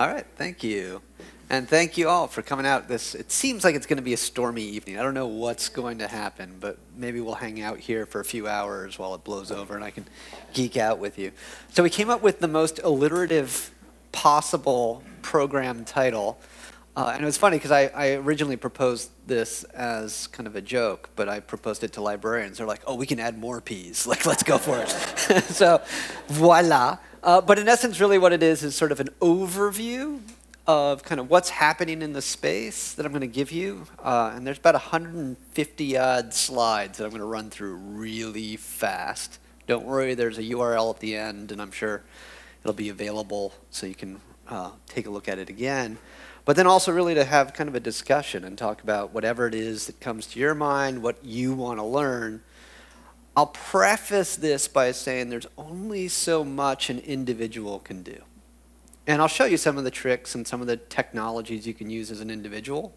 All right, thank you. And thank you all for coming out. This it seems like it's going to be a stormy evening. I don't know what's going to happen, but maybe we'll hang out here for a few hours while it blows over and I can geek out with you. So we came up with the most alliterative possible program title. Uh, and it was funny because I, I originally proposed this as kind of a joke, but I proposed it to librarians. They're like, "Oh, we can add more P's. Like, let's go for it." so, voila. Uh, but in essence, really, what it is is sort of an overview of kind of what's happening in the space that I'm going to give you. Uh, and there's about 150 odd slides that I'm going to run through really fast. Don't worry, there's a URL at the end, and I'm sure it'll be available so you can uh, take a look at it again. But then also really to have kind of a discussion and talk about whatever it is that comes to your mind, what you want to learn. I'll preface this by saying there's only so much an individual can do. And I'll show you some of the tricks and some of the technologies you can use as an individual.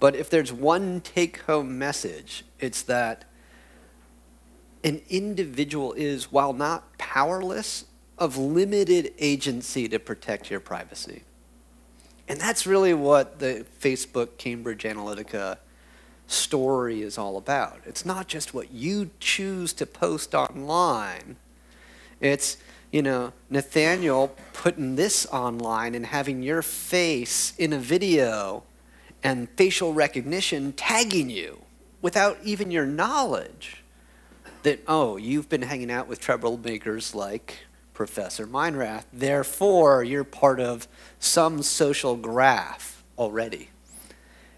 But if there's one take home message, it's that an individual is, while not powerless, of limited agency to protect your privacy. And that's really what the Facebook Cambridge Analytica story is all about. It's not just what you choose to post online. It's, you know, Nathaniel putting this online and having your face in a video and facial recognition tagging you without even your knowledge that, oh, you've been hanging out with troublemakers like Professor Meinrath. Therefore, you're part of some social graph already.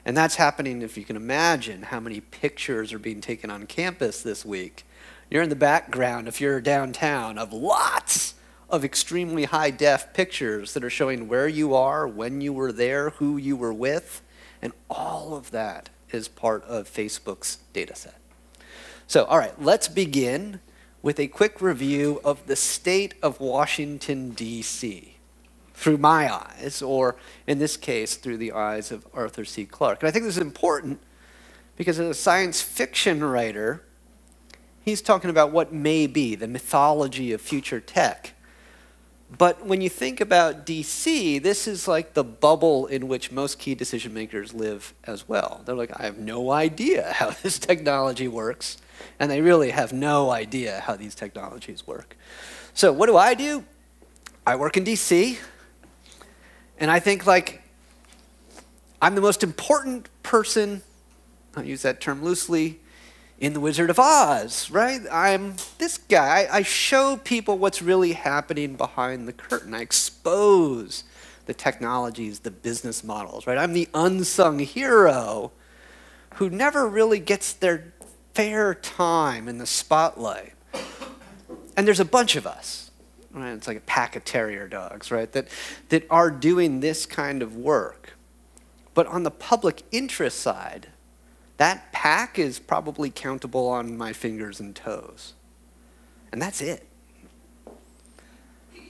And that's happening if you can imagine how many pictures are being taken on campus this week. You're in the background, if you're downtown, of lots of extremely high def pictures that are showing where you are, when you were there, who you were with, and all of that is part of Facebook's data set. So, all right, let's begin with a quick review of the state of Washington, D.C. through my eyes, or in this case, through the eyes of Arthur C. Clarke. And I think this is important because as a science fiction writer, he's talking about what may be, the mythology of future tech. But when you think about DC, this is like the bubble in which most key decision makers live as well. They're like, I have no idea how this technology works and they really have no idea how these technologies work. So what do I do? I work in DC, and I think like I'm the most important person, I use that term loosely, in The Wizard of Oz, right? I'm this guy. I show people what's really happening behind the curtain. I expose the technologies, the business models, right? I'm the unsung hero who never really gets their fair time in the spotlight. And there's a bunch of us, right? It's like a pack of terrier dogs, right? That, that are doing this kind of work. But on the public interest side, that pack is probably countable on my fingers and toes. And that's it.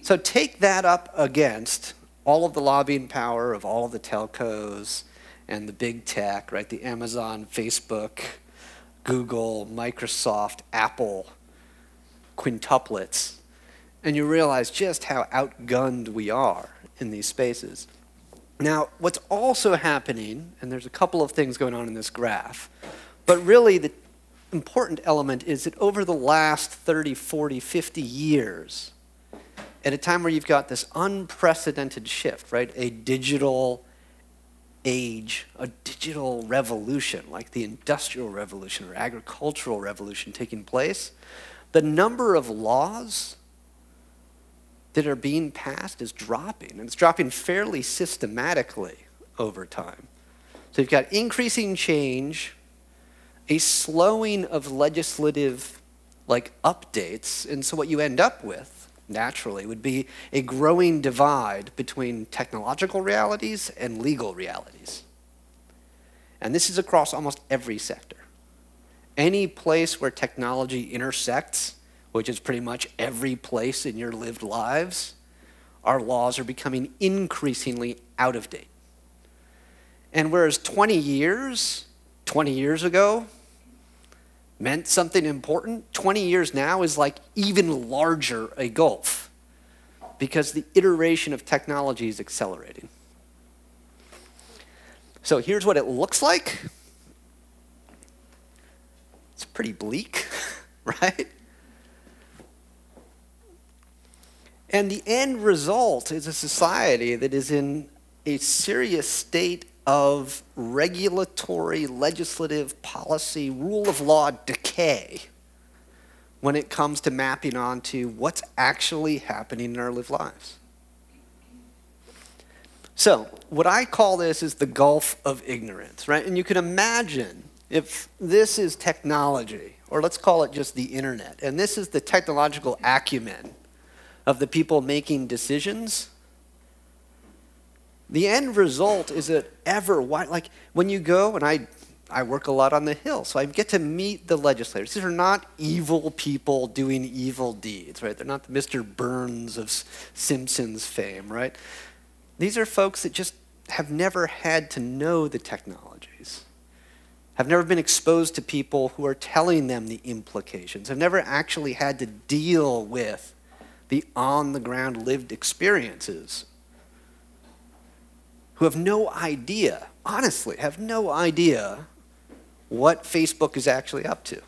So take that up against all of the lobbying power of all of the telcos and the big tech, right? The Amazon, Facebook, Google, Microsoft, Apple quintuplets, and you realize just how outgunned we are in these spaces. Now, what's also happening, and there's a couple of things going on in this graph, but really the important element is that over the last 30, 40, 50 years, at a time where you've got this unprecedented shift, right? A digital age, a digital revolution like the Industrial Revolution or Agricultural Revolution taking place, the number of laws that are being passed is dropping, and it's dropping fairly systematically over time. So you've got increasing change, a slowing of legislative like updates, and so what you end up with naturally, would be a growing divide between technological realities and legal realities. And this is across almost every sector. Any place where technology intersects, which is pretty much every place in your lived lives, our laws are becoming increasingly out of date. And whereas 20 years, 20 years ago, meant something important, 20 years now is like even larger a gulf. because the iteration of technology is accelerating. So here's what it looks like. It's pretty bleak, right? And the end result is a society that is in a serious state of regulatory, legislative, policy, rule of law decay when it comes to mapping onto what's actually happening in our lived lives. So, what I call this is the gulf of ignorance, right? And you can imagine if this is technology, or let's call it just the internet, and this is the technological acumen of the people making decisions, the end result is that ever wide, like when you go, and I, I work a lot on the Hill, so I get to meet the legislators. These are not evil people doing evil deeds, right? They're not the Mr. Burns of Simpsons fame, right? These are folks that just have never had to know the technologies, have never been exposed to people who are telling them the implications, have never actually had to deal with the on the ground lived experiences, who have no idea, honestly, have no idea what Facebook is actually up to.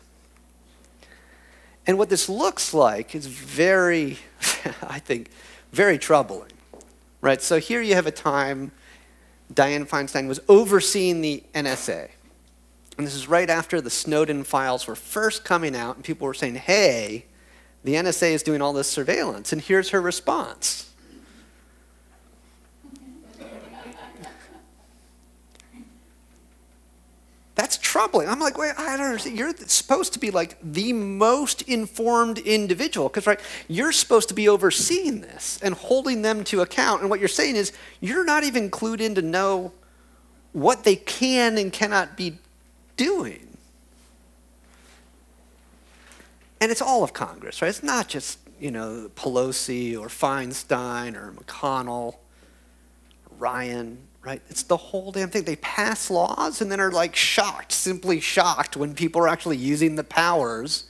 And what this looks like is very, I think, very troubling. Right? So here you have a time Dianne Feinstein was overseeing the NSA. And this is right after the Snowden files were first coming out, and people were saying, hey, the NSA is doing all this surveillance. And here's her response. That's troubling. I'm like, wait, I don't understand. You're supposed to be like the most informed individual, because, right, you're supposed to be overseeing this and holding them to account. And what you're saying is you're not even clued in to know what they can and cannot be doing. And it's all of Congress, right? It's not just, you know, Pelosi or Feinstein or McConnell, Ryan, right? It's the whole damn thing. They pass laws and then are like shocked, simply shocked when people are actually using the powers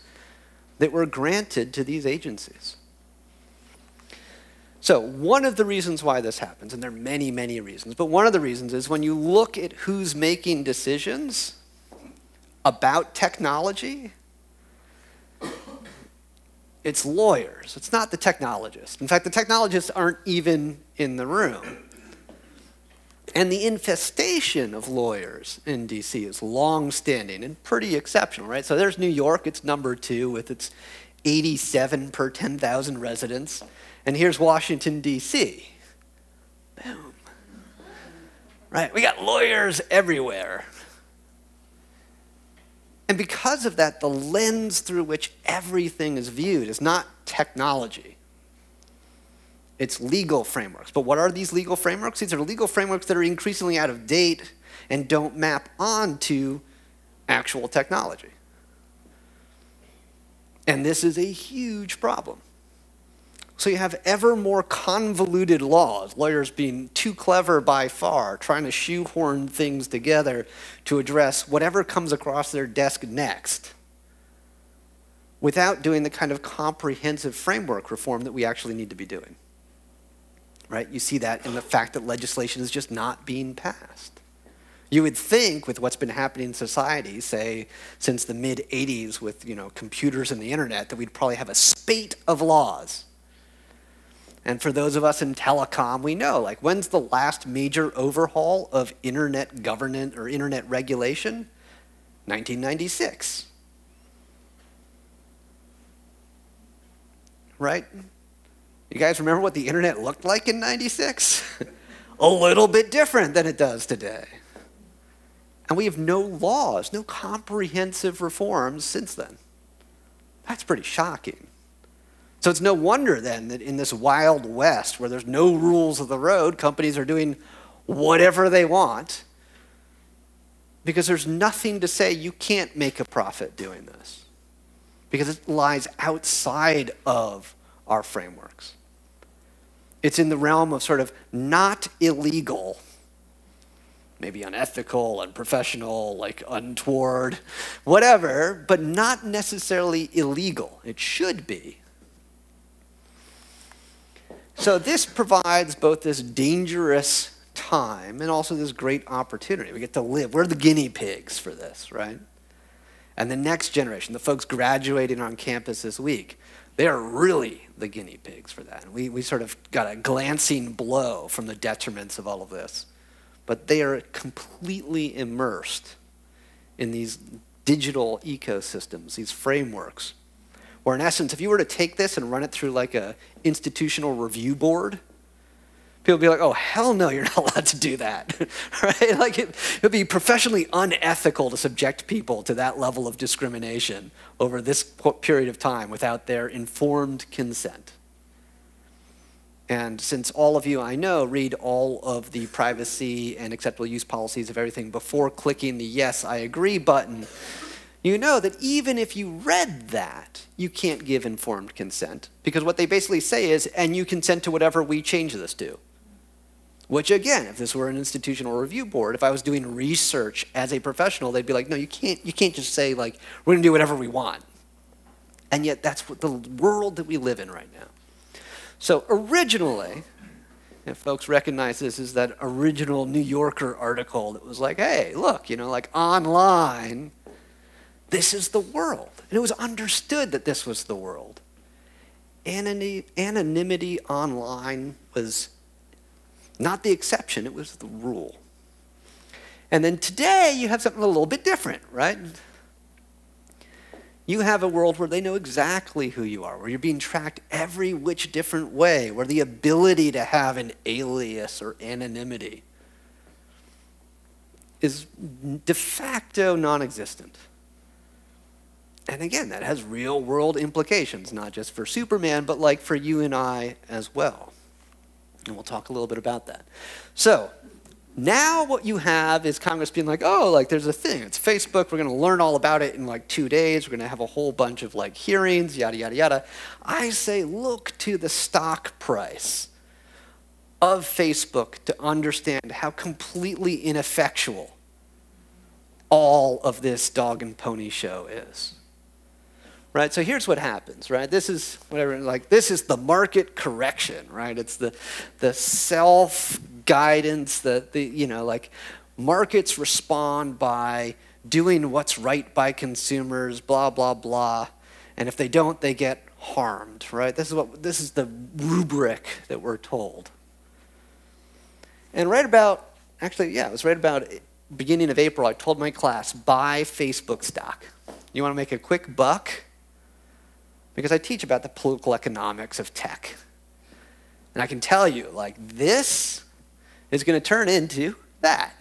that were granted to these agencies. So, one of the reasons why this happens, and there are many, many reasons, but one of the reasons is when you look at who's making decisions about technology, it's lawyers. It's not the technologists. In fact, the technologists aren't even in the room. And the infestation of lawyers in DC is long-standing and pretty exceptional, right? So there's New York, it's number two with its 87 per 10,000 residents. And here's Washington, D.C. Boom. Right? We got lawyers everywhere. And because of that, the lens through which everything is viewed is not technology. It's legal frameworks. But what are these legal frameworks? These are legal frameworks that are increasingly out of date and don't map onto actual technology. And this is a huge problem. So you have ever more convoluted laws, lawyers being too clever by far, trying to shoehorn things together to address whatever comes across their desk next, without doing the kind of comprehensive framework reform that we actually need to be doing. Right? You see that in the fact that legislation is just not being passed. You would think with what's been happening in society, say since the mid 80s with you know computers and the internet, that we'd probably have a spate of laws and for those of us in telecom, we know, like, when's the last major overhaul of internet governance or internet regulation? 1996. Right? You guys remember what the internet looked like in 96? A little bit different than it does today. And we have no laws, no comprehensive reforms since then. That's pretty shocking. So it's no wonder then that in this wild west where there's no rules of the road, companies are doing whatever they want because there's nothing to say you can't make a profit doing this because it lies outside of our frameworks. It's in the realm of sort of not illegal, maybe unethical, unprofessional, like untoward, whatever, but not necessarily illegal. It should be. So this provides both this dangerous time and also this great opportunity. We get to live. We're the guinea pigs for this, right? And the next generation, the folks graduating on campus this week, they are really the guinea pigs for that. And we, we sort of got a glancing blow from the detriments of all of this. But they are completely immersed in these digital ecosystems, these frameworks or in essence, if you were to take this and run it through like a institutional review board, people be like, oh, hell no, you're not allowed to do that, right? Like it would be professionally unethical to subject people to that level of discrimination over this period of time without their informed consent. And since all of you I know read all of the privacy and acceptable use policies of everything before clicking the yes, I agree button, you know that even if you read that, you can't give informed consent. Because what they basically say is, and you consent to whatever we change this to. Which again, if this were an institutional review board, if I was doing research as a professional, they'd be like, no, you can't, you can't just say like, we're gonna do whatever we want. And yet that's what the world that we live in right now. So originally, if folks recognize this is that original New Yorker article that was like, hey, look, you know, like online, this is the world. And it was understood that this was the world. Anonymity online was not the exception, it was the rule. And then today you have something a little bit different, right? You have a world where they know exactly who you are, where you're being tracked every which different way, where the ability to have an alias or anonymity is de facto non existent. And again, that has real world implications, not just for Superman, but like for you and I as well. And we'll talk a little bit about that. So, now what you have is Congress being like, oh, like there's a thing. It's Facebook. We're going to learn all about it in like two days. We're going to have a whole bunch of like hearings, yada, yada, yada. I say look to the stock price of Facebook to understand how completely ineffectual all of this dog and pony show is right? So here's what happens, right? This is whatever, like this is the market correction, right? It's the the self guidance, the the you know like markets respond by doing what's right by consumers, blah blah blah, and if they don't, they get harmed, right? This is what this is the rubric that we're told. And right about actually, yeah, it was right about beginning of April. I told my class buy Facebook stock. You want to make a quick buck? Because I teach about the political economics of tech. And I can tell you, like, this is going to turn into that.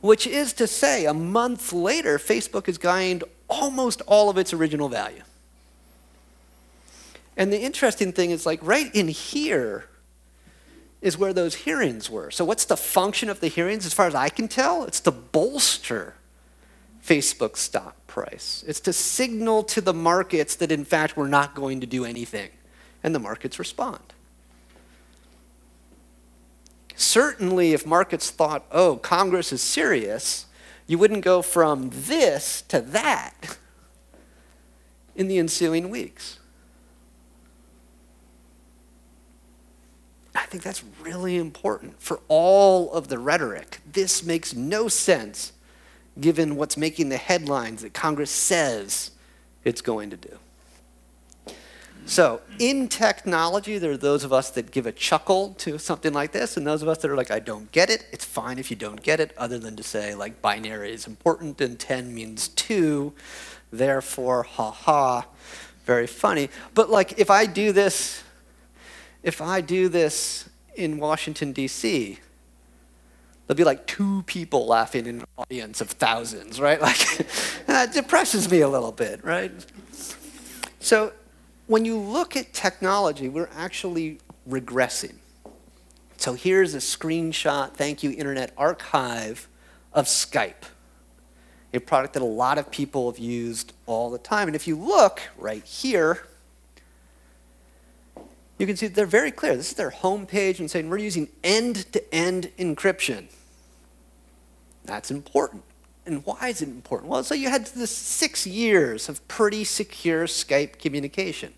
Which is to say, a month later, Facebook has gained almost all of its original value. And the interesting thing is, like, right in here is where those hearings were. So, what's the function of the hearings? As far as I can tell, it's to bolster Facebook stock price. It's to signal to the markets that, in fact, we're not going to do anything. And the markets respond. Certainly, if markets thought, oh, Congress is serious, you wouldn't go from this to that in the ensuing weeks. I think that's really important for all of the rhetoric. This makes no sense given what's making the headlines that Congress says it's going to do. So, in technology, there are those of us that give a chuckle to something like this, and those of us that are like, I don't get it. It's fine if you don't get it, other than to say, like, binary is important and 10 means 2, therefore, ha ha, very funny. But, like, if I do this, if I do this in Washington, D.C., there'll be like two people laughing in an audience of thousands, right? Like, that depresses me a little bit, right? So, when you look at technology, we're actually regressing. So, here's a screenshot, thank you, Internet Archive, of Skype, a product that a lot of people have used all the time. And if you look right here, you can see they're very clear. This is their homepage and saying we're using end to end encryption. That's important. And why is it important? Well, so you had this six years of pretty secure Skype communication.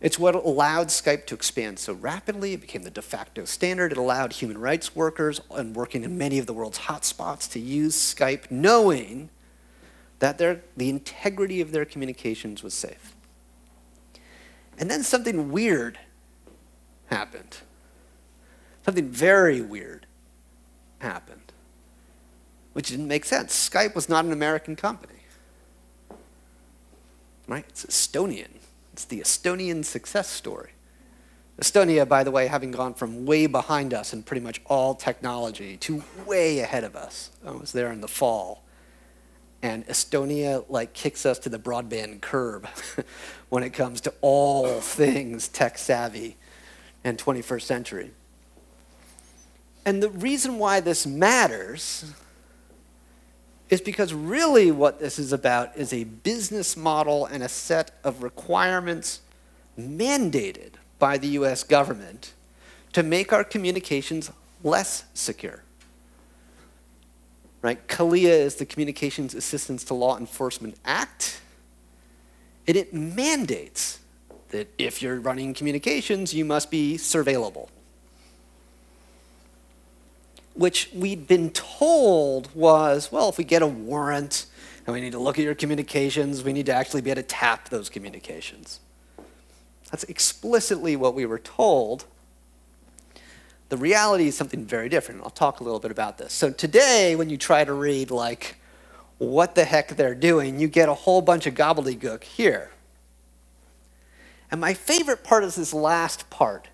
It's what allowed Skype to expand so rapidly. It became the de facto standard. It allowed human rights workers and working in many of the world's hotspots to use Skype knowing that their, the integrity of their communications was safe. And then something weird happened. Something very weird happened, which didn't make sense. Skype was not an American company, right? It's Estonian. It's the Estonian success story. Estonia, by the way, having gone from way behind us in pretty much all technology to way ahead of us. I was there in the fall and Estonia like kicks us to the broadband curb when it comes to all things tech savvy and 21st century. And the reason why this matters is because really what this is about is a business model and a set of requirements mandated by the US government to make our communications less secure right? CALEA is the Communications Assistance to Law Enforcement Act, and it mandates that if you're running communications, you must be surveillable. Which we'd been told was, well, if we get a warrant and we need to look at your communications, we need to actually be able to tap those communications. That's explicitly what we were told. The reality is something very different. I'll talk a little bit about this. So today, when you try to read like what the heck they're doing, you get a whole bunch of gobbledygook here. And my favorite part is this last part.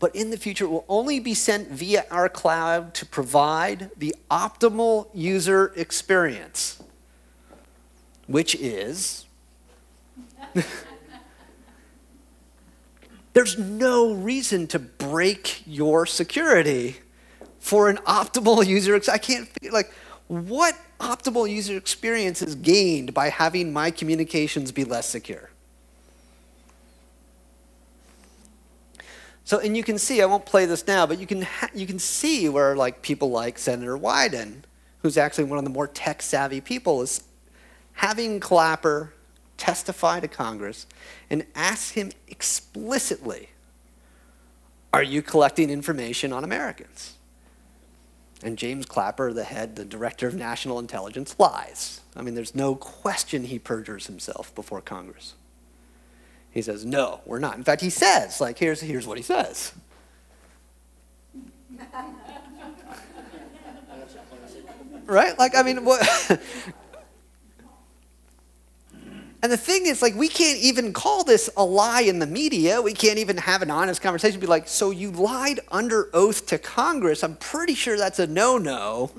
But in the future, it will only be sent via our cloud to provide the optimal user experience, which is There's no reason to break your security for an optimal user. I can't figure, like, what optimal user experience is gained by having my communications be less secure? So, and you can see, I won't play this now, but you can, you can see where like people like Senator Wyden, who's actually one of the more tech savvy people, is having Clapper testify to Congress and ask him explicitly Are you collecting information on Americans? And James Clapper, the head, the director of national intelligence, lies. I mean, there's no question he perjures himself before Congress. He says, No, we're not. In fact, he says, like, here's, here's what he says. right? Like, I mean, what? And the thing is, like, we can't even call this a lie in the media. We can't even have an honest conversation. Be like, so you lied under oath to Congress. I'm pretty sure that's a no no.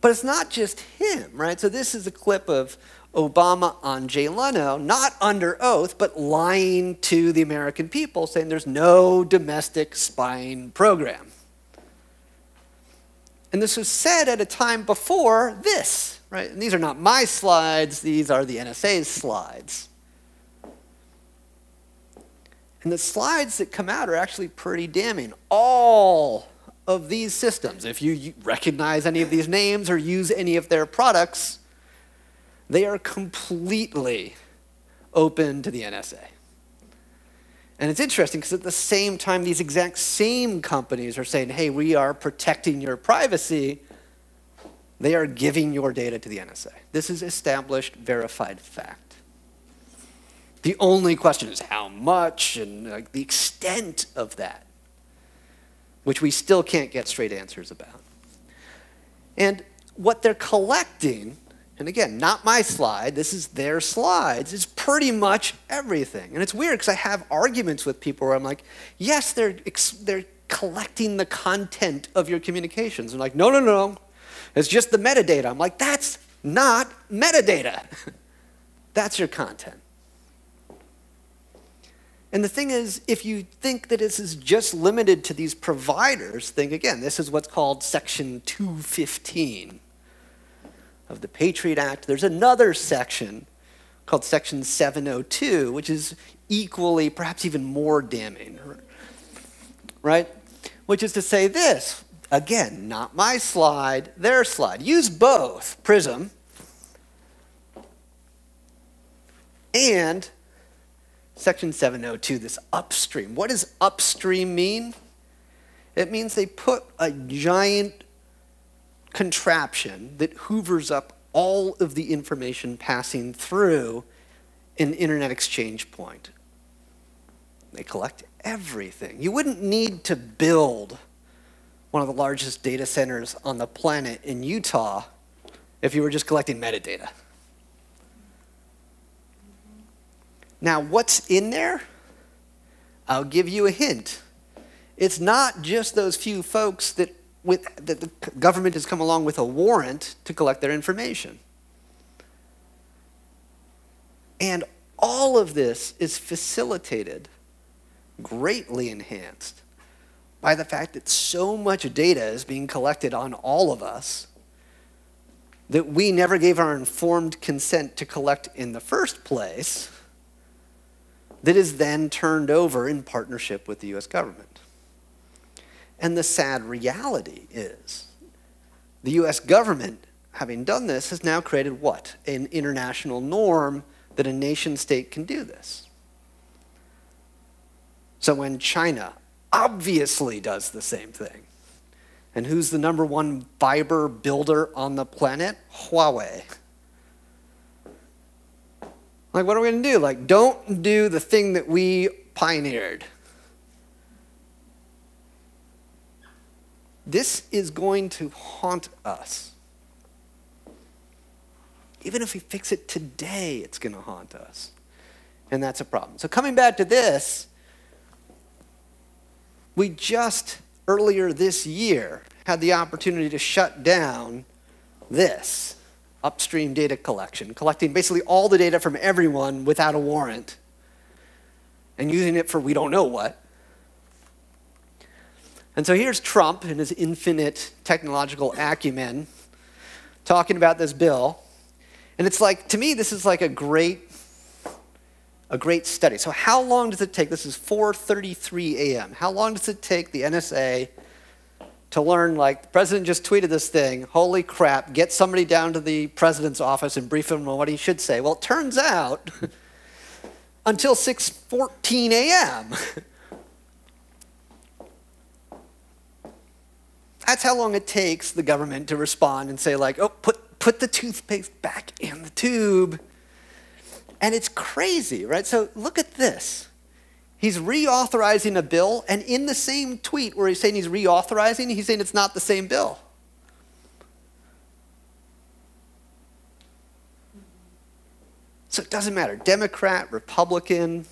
But it's not just him, right? So this is a clip of Obama on Jay Leno, not under oath, but lying to the American people, saying there's no domestic spying program. And this was said at a time before this right? And these are not my slides, these are the NSA's slides. And the slides that come out are actually pretty damning. All of these systems, if you recognize any of these names or use any of their products, they are completely open to the NSA. And it's interesting because at the same time, these exact same companies are saying, hey, we are protecting your privacy they are giving your data to the NSA. This is established, verified fact. The only question is how much and like, the extent of that, which we still can't get straight answers about. And what they're collecting, and again, not my slide, this is their slides, It's pretty much everything. And it's weird because I have arguments with people where I'm like, yes, they're, they're collecting the content of your communications. And I'm like, no, no, no, it's just the metadata. I'm like, that's not metadata. that's your content. And the thing is, if you think that this is just limited to these providers, think again, this is what's called Section 215 of the Patriot Act. There's another section called Section 702, which is equally, perhaps even more damning, right? Which is to say this Again, not my slide, their slide. Use both, Prism and Section 702, this upstream. What does upstream mean? It means they put a giant contraption that hoovers up all of the information passing through an internet exchange point. They collect everything. You wouldn't need to build one of the largest data centers on the planet in Utah if you were just collecting metadata. Now, what's in there? I'll give you a hint. It's not just those few folks that, with, that the government has come along with a warrant to collect their information. And all of this is facilitated, greatly enhanced, by the fact that so much data is being collected on all of us that we never gave our informed consent to collect in the first place, that is then turned over in partnership with the US government. And the sad reality is the US government, having done this, has now created what? An international norm that a nation state can do this. So when China obviously does the same thing, and who's the number one fiber builder on the planet? Huawei. Like, what are we going to do? Like, don't do the thing that we pioneered. This is going to haunt us. Even if we fix it today, it's going to haunt us. And that's a problem. So, coming back to this, we just earlier this year had the opportunity to shut down this upstream data collection, collecting basically all the data from everyone without a warrant and using it for we don't know what. And so here's Trump and his infinite technological acumen talking about this bill. And it's like, to me, this is like a great, a great study. So how long does it take? This is 4.33 a.m. How long does it take the NSA to learn, like, the president just tweeted this thing, holy crap, get somebody down to the president's office and brief him on what he should say. Well, it turns out, until 6.14 a.m., that's how long it takes the government to respond and say, like, oh, put, put the toothpaste back in the tube. And it's crazy, right? So look at this. He's reauthorizing a bill, and in the same tweet where he's saying he's reauthorizing, he's saying it's not the same bill. So it doesn't matter. Democrat, Republican,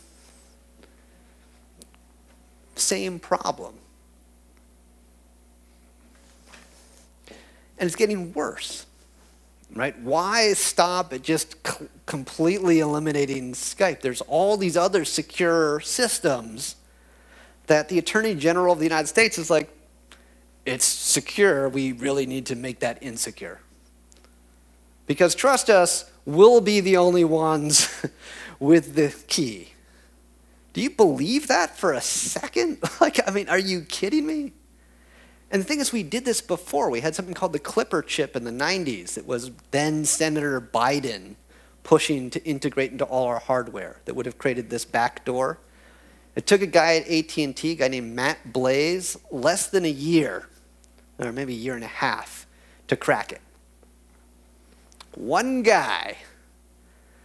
same problem. And it's getting worse right? Why stop at just completely eliminating Skype? There's all these other secure systems that the Attorney General of the United States is like, it's secure, we really need to make that insecure. Because trust us, we'll be the only ones with the key. Do you believe that for a second? Like, I mean, are you kidding me? And the thing is, we did this before. We had something called the Clipper chip in the 90s. It was then Senator Biden pushing to integrate into all our hardware that would have created this backdoor. It took a guy at AT&T, a guy named Matt Blaze, less than a year, or maybe a year and a half, to crack it. One guy.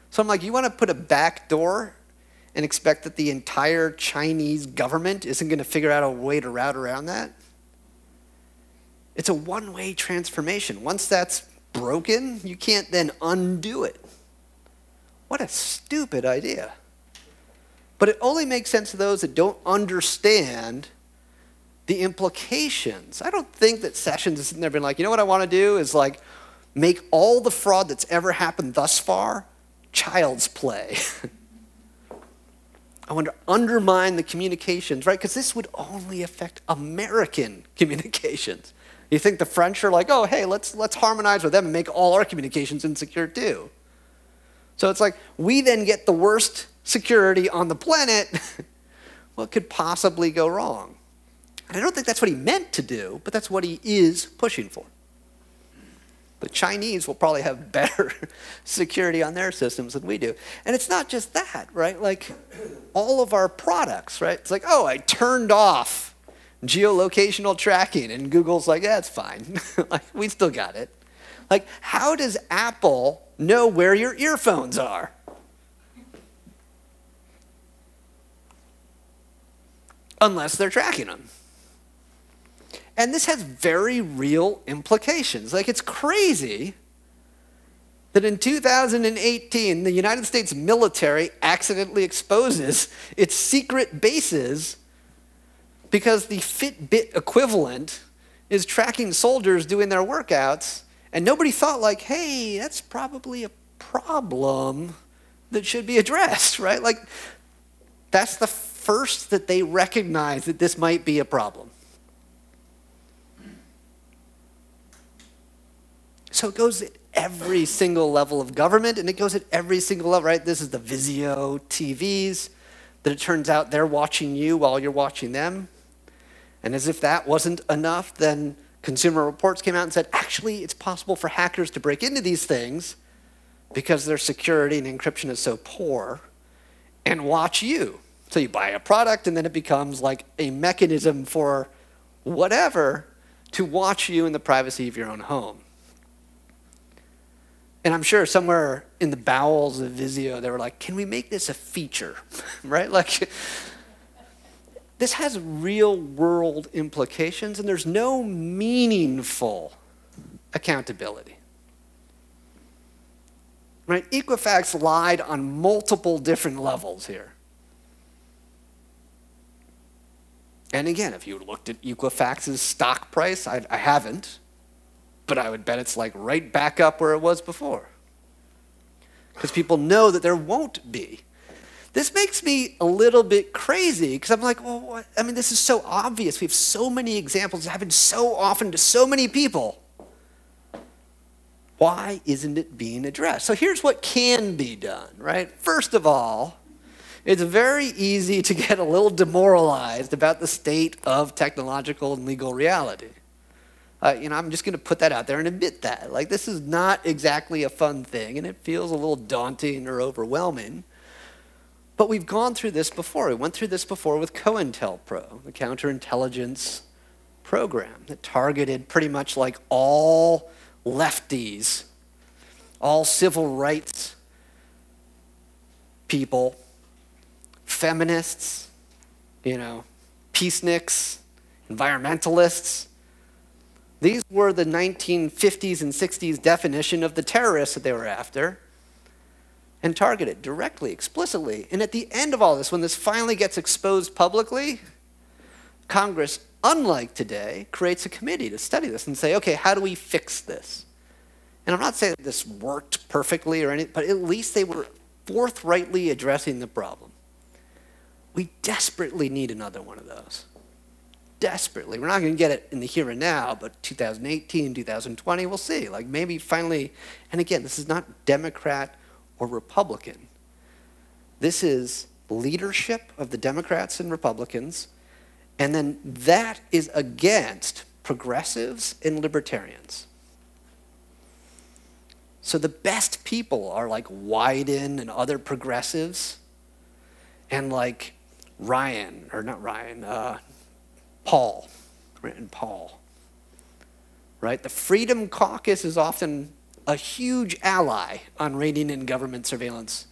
So I'm like, you want to put a backdoor and expect that the entire Chinese government isn't going to figure out a way to route around that? It's a one way transformation. Once that's broken, you can't then undo it. What a stupid idea. But it only makes sense to those that don't understand the implications. I don't think that Sessions has sitting been like, you know what I want to do is like make all the fraud that's ever happened thus far child's play. I want to undermine the communications, right? Because this would only affect American communications. You think the French are like, oh, hey, let's, let's harmonize with them and make all our communications insecure too. So it's like we then get the worst security on the planet. what could possibly go wrong? And I don't think that's what he meant to do, but that's what he is pushing for. The Chinese will probably have better security on their systems than we do. And it's not just that, right? Like all of our products, right? It's like, oh, I turned off geolocational tracking, and Google's like, yeah, it's fine. like, we still got it. Like, how does Apple know where your earphones are? Unless they're tracking them. And this has very real implications. Like, it's crazy that in 2018, the United States military accidentally exposes its secret bases because the Fitbit equivalent is tracking soldiers doing their workouts, and nobody thought, like, hey, that's probably a problem that should be addressed, right? Like, that's the first that they recognize that this might be a problem. So it goes at every single level of government, and it goes at every single level, right? This is the Vizio TVs, that it turns out they're watching you while you're watching them. And as if that wasn't enough, then Consumer Reports came out and said, actually, it's possible for hackers to break into these things because their security and encryption is so poor and watch you. So you buy a product, and then it becomes like a mechanism for whatever to watch you in the privacy of your own home. And I'm sure somewhere in the bowels of Vizio, they were like, can we make this a feature? right? Like, this has real world implications, and there's no meaningful accountability. Right? Equifax lied on multiple different levels here. And again, if you looked at Equifax's stock price, I, I haven't, but I would bet it's like right back up where it was before. Because people know that there won't be. This makes me a little bit crazy because I'm like, well, what? I mean, this is so obvious. We have so many examples. It happens so often to so many people. Why isn't it being addressed? So here's what can be done, right? First of all, it's very easy to get a little demoralized about the state of technological and legal reality. Uh, you know, I'm just going to put that out there and admit that. Like, this is not exactly a fun thing, and it feels a little daunting or overwhelming. But we've gone through this before. We went through this before with COINTELPRO, the counterintelligence program that targeted pretty much like all lefties, all civil rights people, feminists, you know, peaceniks, environmentalists these were the 1950s and 60s definition of the terrorists that they were after and targeted directly, explicitly. And at the end of all this, when this finally gets exposed publicly, Congress, unlike today, creates a committee to study this and say, okay, how do we fix this? And I'm not saying this worked perfectly or anything, but at least they were forthrightly addressing the problem. We desperately need another one of those desperately. We're not going to get it in the here and now, but 2018, 2020, we'll see. Like maybe finally, and again, this is not Democrat or Republican. This is leadership of the Democrats and Republicans, and then that is against progressives and libertarians. So the best people are like Wyden and other progressives, and like Ryan, or not Ryan, uh, Paul, Rand Paul. Right? The Freedom Caucus is often a huge ally on reining in government surveillance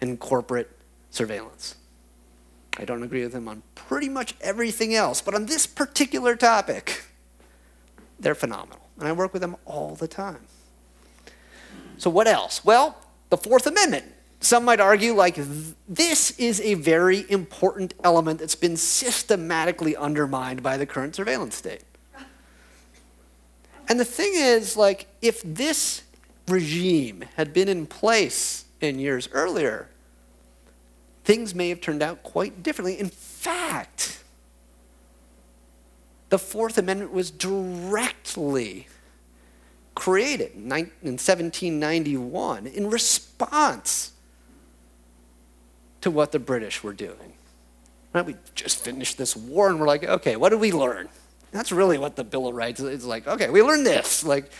and corporate surveillance. I don't agree with them on pretty much everything else, but on this particular topic, they're phenomenal. And I work with them all the time. So, what else? Well, the Fourth Amendment some might argue like this is a very important element that's been systematically undermined by the current surveillance state. And the thing is, like, if this regime had been in place in years earlier, things may have turned out quite differently. In fact, the Fourth Amendment was directly created in 1791 in response to what the British were doing. Right? We just finished this war and we're like, okay, what did we learn? That's really what the Bill of Rights is like. Okay, we learned this. Like,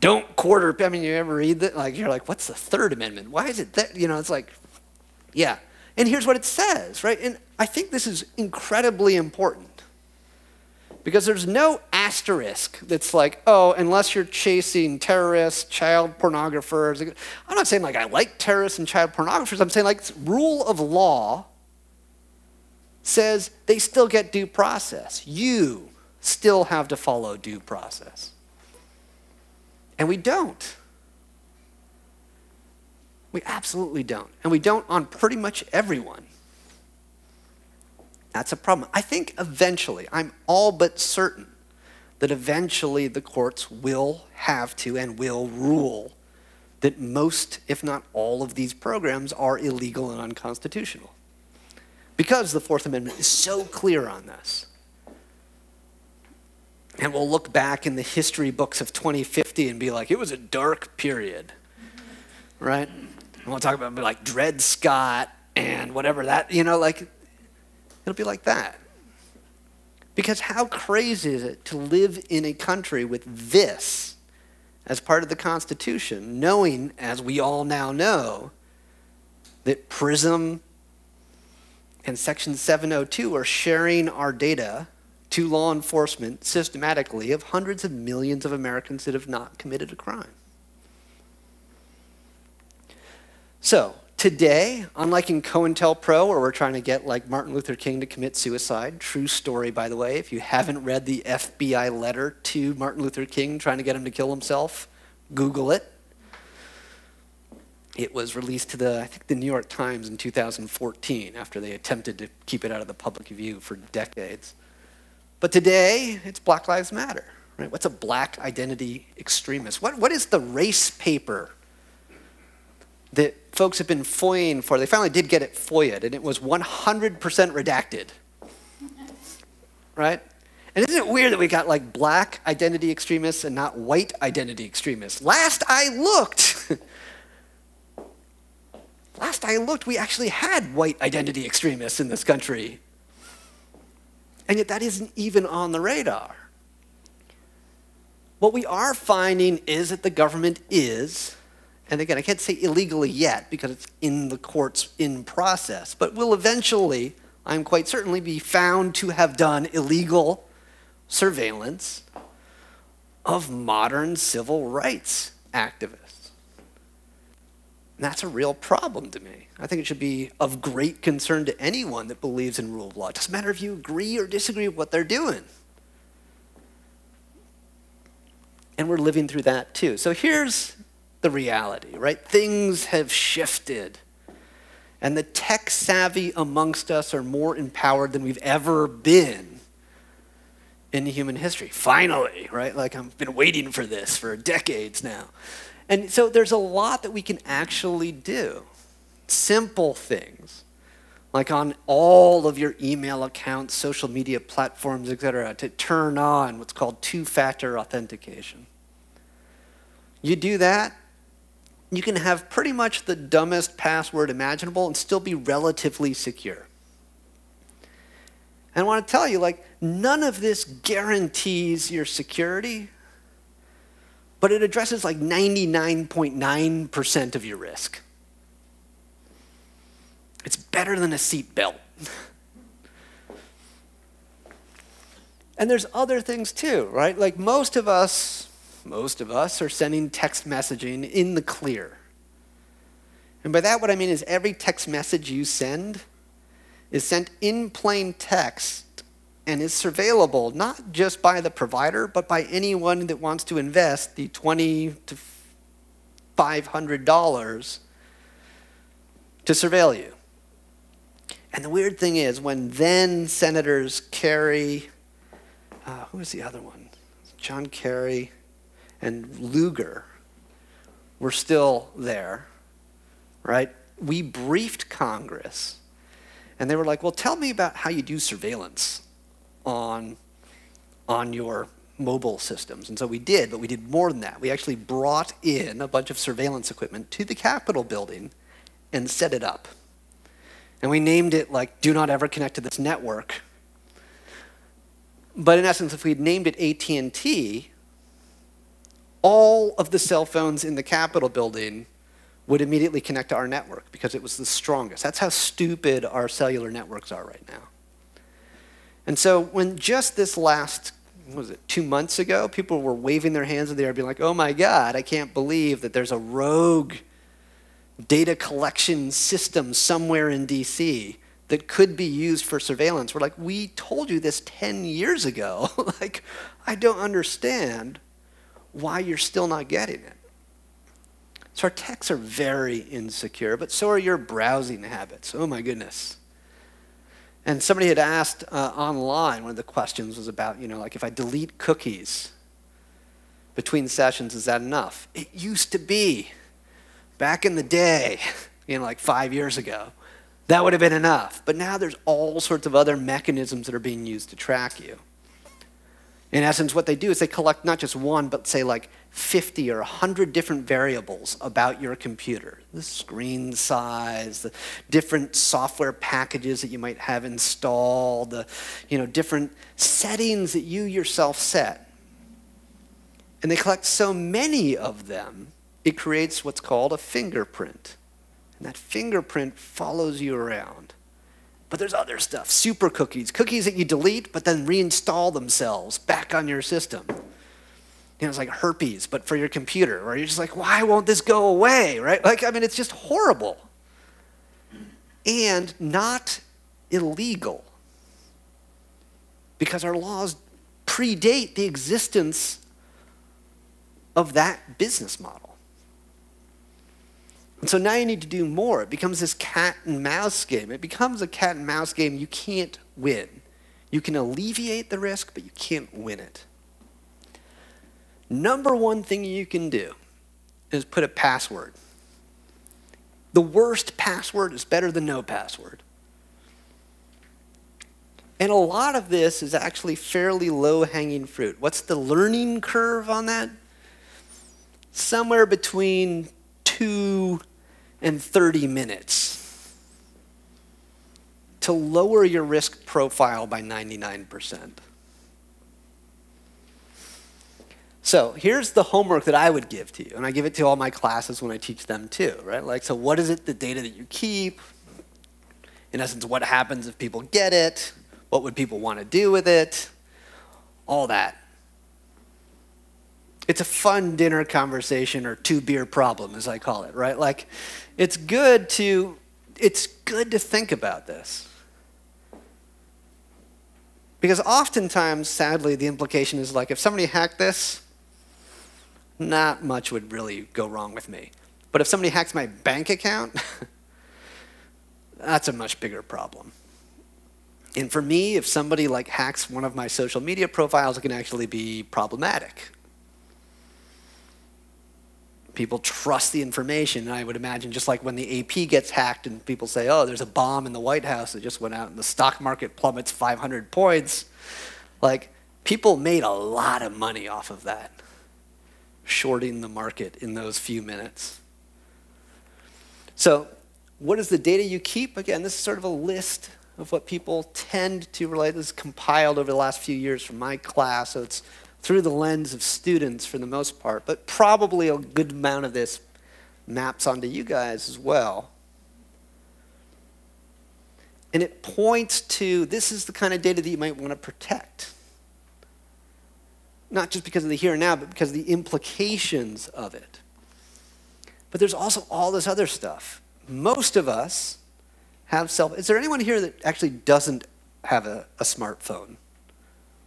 don't quarter. I mean, you ever read that? Like, you're like, what's the Third Amendment? Why is it that? You know, it's like, yeah. And here's what it says, right? And I think this is incredibly important because there's no asterisk that's like, oh, unless you're chasing terrorists, child pornographers. I'm not saying like I like terrorists and child pornographers. I'm saying like rule of law says they still get due process. You still have to follow due process. And we don't. We absolutely don't. And we don't on pretty much everyone. That's a problem. I think eventually, I'm all but certain that eventually the courts will have to and will rule that most, if not all, of these programs are illegal and unconstitutional. Because the Fourth Amendment is so clear on this. And we'll look back in the history books of 2050 and be like, it was a dark period, right? And we'll talk about like Dred Scott and whatever that, you know, like, it'll be like that. Because how crazy is it to live in a country with this as part of the Constitution, knowing, as we all now know, that PRISM and Section 702 are sharing our data to law enforcement systematically of hundreds of millions of Americans that have not committed a crime. So, today, unlike in COINTELPRO, where we're trying to get like Martin Luther King to commit suicide, true story, by the way, if you haven't read the FBI letter to Martin Luther King trying to get him to kill himself, Google it. It was released to the, I think, the New York Times in 2014 after they attempted to keep it out of the public view for decades. But today, it's Black Lives Matter. Right? What's a black identity extremist? What, what is the race paper that folks have been FOIAing for? They finally did get it FOIA'd, and it was 100% redacted. Right? And isn't it weird that we got like black identity extremists and not white identity extremists? Last I looked, last I looked, we actually had white identity extremists in this country. And yet that isn't even on the radar. What we are finding is that the government is, and again, I can't say illegally yet because it's in the courts in process, but will eventually, I'm quite certainly, be found to have done illegal surveillance of modern civil rights activists. And that's a real problem to me. I think it should be of great concern to anyone that believes in rule of law. It doesn't matter if you agree or disagree with what they're doing. And we're living through that too. So here's the reality, right? Things have shifted. And the tech savvy amongst us are more empowered than we've ever been in human history. Finally, right? Like I've been waiting for this for decades now. And so there's a lot that we can actually do. Simple things, like on all of your email accounts, social media platforms, etc., to turn on what's called two-factor authentication. You do that, you can have pretty much the dumbest password imaginable and still be relatively secure. And I want to tell you, like, none of this guarantees your security but it addresses like 99.9% of your risk. It's better than a seatbelt. and there's other things too, right? Like most of us, most of us are sending text messaging in the clear. And by that, what I mean is every text message you send is sent in plain text and is surveillable not just by the provider, but by anyone that wants to invest the 20 to $500 to surveil you. And the weird thing is, when then Senators Kerry, uh, who was the other one? John Kerry and Lugar were still there, right? We briefed Congress, and they were like, well, tell me about how you do surveillance on, on your mobile systems. And so we did, but we did more than that. We actually brought in a bunch of surveillance equipment to the Capitol building and set it up. And we named it like, do not ever connect to this network. But in essence, if we'd named it AT&T, all of the cell phones in the Capitol building would immediately connect to our network because it was the strongest. That's how stupid our cellular networks are right now. And so when just this last, was it, two months ago, people were waving their hands in the air being like, oh my God, I can't believe that there's a rogue data collection system somewhere in DC that could be used for surveillance. We're like, we told you this 10 years ago. like, I don't understand why you're still not getting it. So our techs are very insecure, but so are your browsing habits. Oh my goodness. And somebody had asked uh, online, one of the questions was about, you know, like if I delete cookies between sessions, is that enough? It used to be, back in the day, you know, like five years ago, that would have been enough. But now there's all sorts of other mechanisms that are being used to track you. In essence, what they do is they collect not just one, but say like 50 or 100 different variables about your computer the screen size, the different software packages that you might have installed, the you know, different settings that you yourself set. And they collect so many of them, it creates what's called a fingerprint. And that fingerprint follows you around. But there's other stuff, super cookies, cookies that you delete but then reinstall themselves back on your system. You know, it's like herpes, but for your computer, where you're just like, why won't this go away, right? Like, I mean, it's just horrible. And not illegal. Because our laws predate the existence of that business model. So now you need to do more. It becomes this cat and mouse game. It becomes a cat and mouse game you can't win. You can alleviate the risk, but you can't win it. Number one thing you can do is put a password. The worst password is better than no password. And a lot of this is actually fairly low hanging fruit. What's the learning curve on that? Somewhere between two and 30 minutes to lower your risk profile by 99%. So here's the homework that I would give to you, and I give it to all my classes when I teach them too, right? Like, so what is it, the data that you keep? In essence, what happens if people get it? What would people want to do with it? All that. It's a fun dinner conversation or two beer problem, as I call it, right? Like, it's good to, it's good to think about this. Because oftentimes, sadly, the implication is like, if somebody hacked this, not much would really go wrong with me. But if somebody hacks my bank account, that's a much bigger problem. And for me, if somebody like hacks one of my social media profiles, it can actually be problematic people trust the information. And I would imagine just like when the AP gets hacked and people say, oh, there's a bomb in the White House that just went out and the stock market plummets 500 points, like people made a lot of money off of that, shorting the market in those few minutes. So, what is the data you keep? Again, this is sort of a list of what people tend to relate. This is compiled over the last few years from my class, so it's through the lens of students for the most part, but probably a good amount of this maps onto you guys as well. And it points to this is the kind of data that you might want to protect. Not just because of the here and now, but because of the implications of it. But there's also all this other stuff. Most of us have self. Is there anyone here that actually doesn't have a, a smartphone?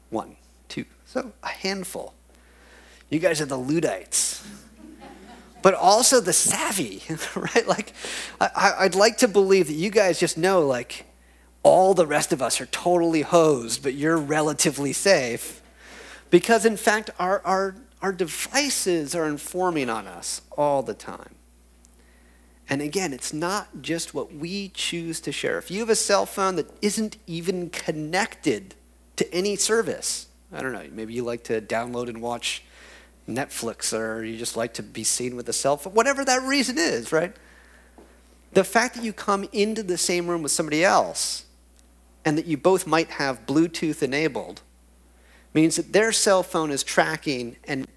One. So a handful. You guys are the Luddites. But also the savvy, right? Like, I, I'd like to believe that you guys just know, like, all the rest of us are totally hosed, but you're relatively safe. Because, in fact, our, our, our devices are informing on us all the time. And again, it's not just what we choose to share. If you have a cell phone that isn't even connected to any service, I don't know, maybe you like to download and watch Netflix or you just like to be seen with a cell phone, whatever that reason is, right? The fact that you come into the same room with somebody else and that you both might have Bluetooth enabled means that their cell phone is tracking and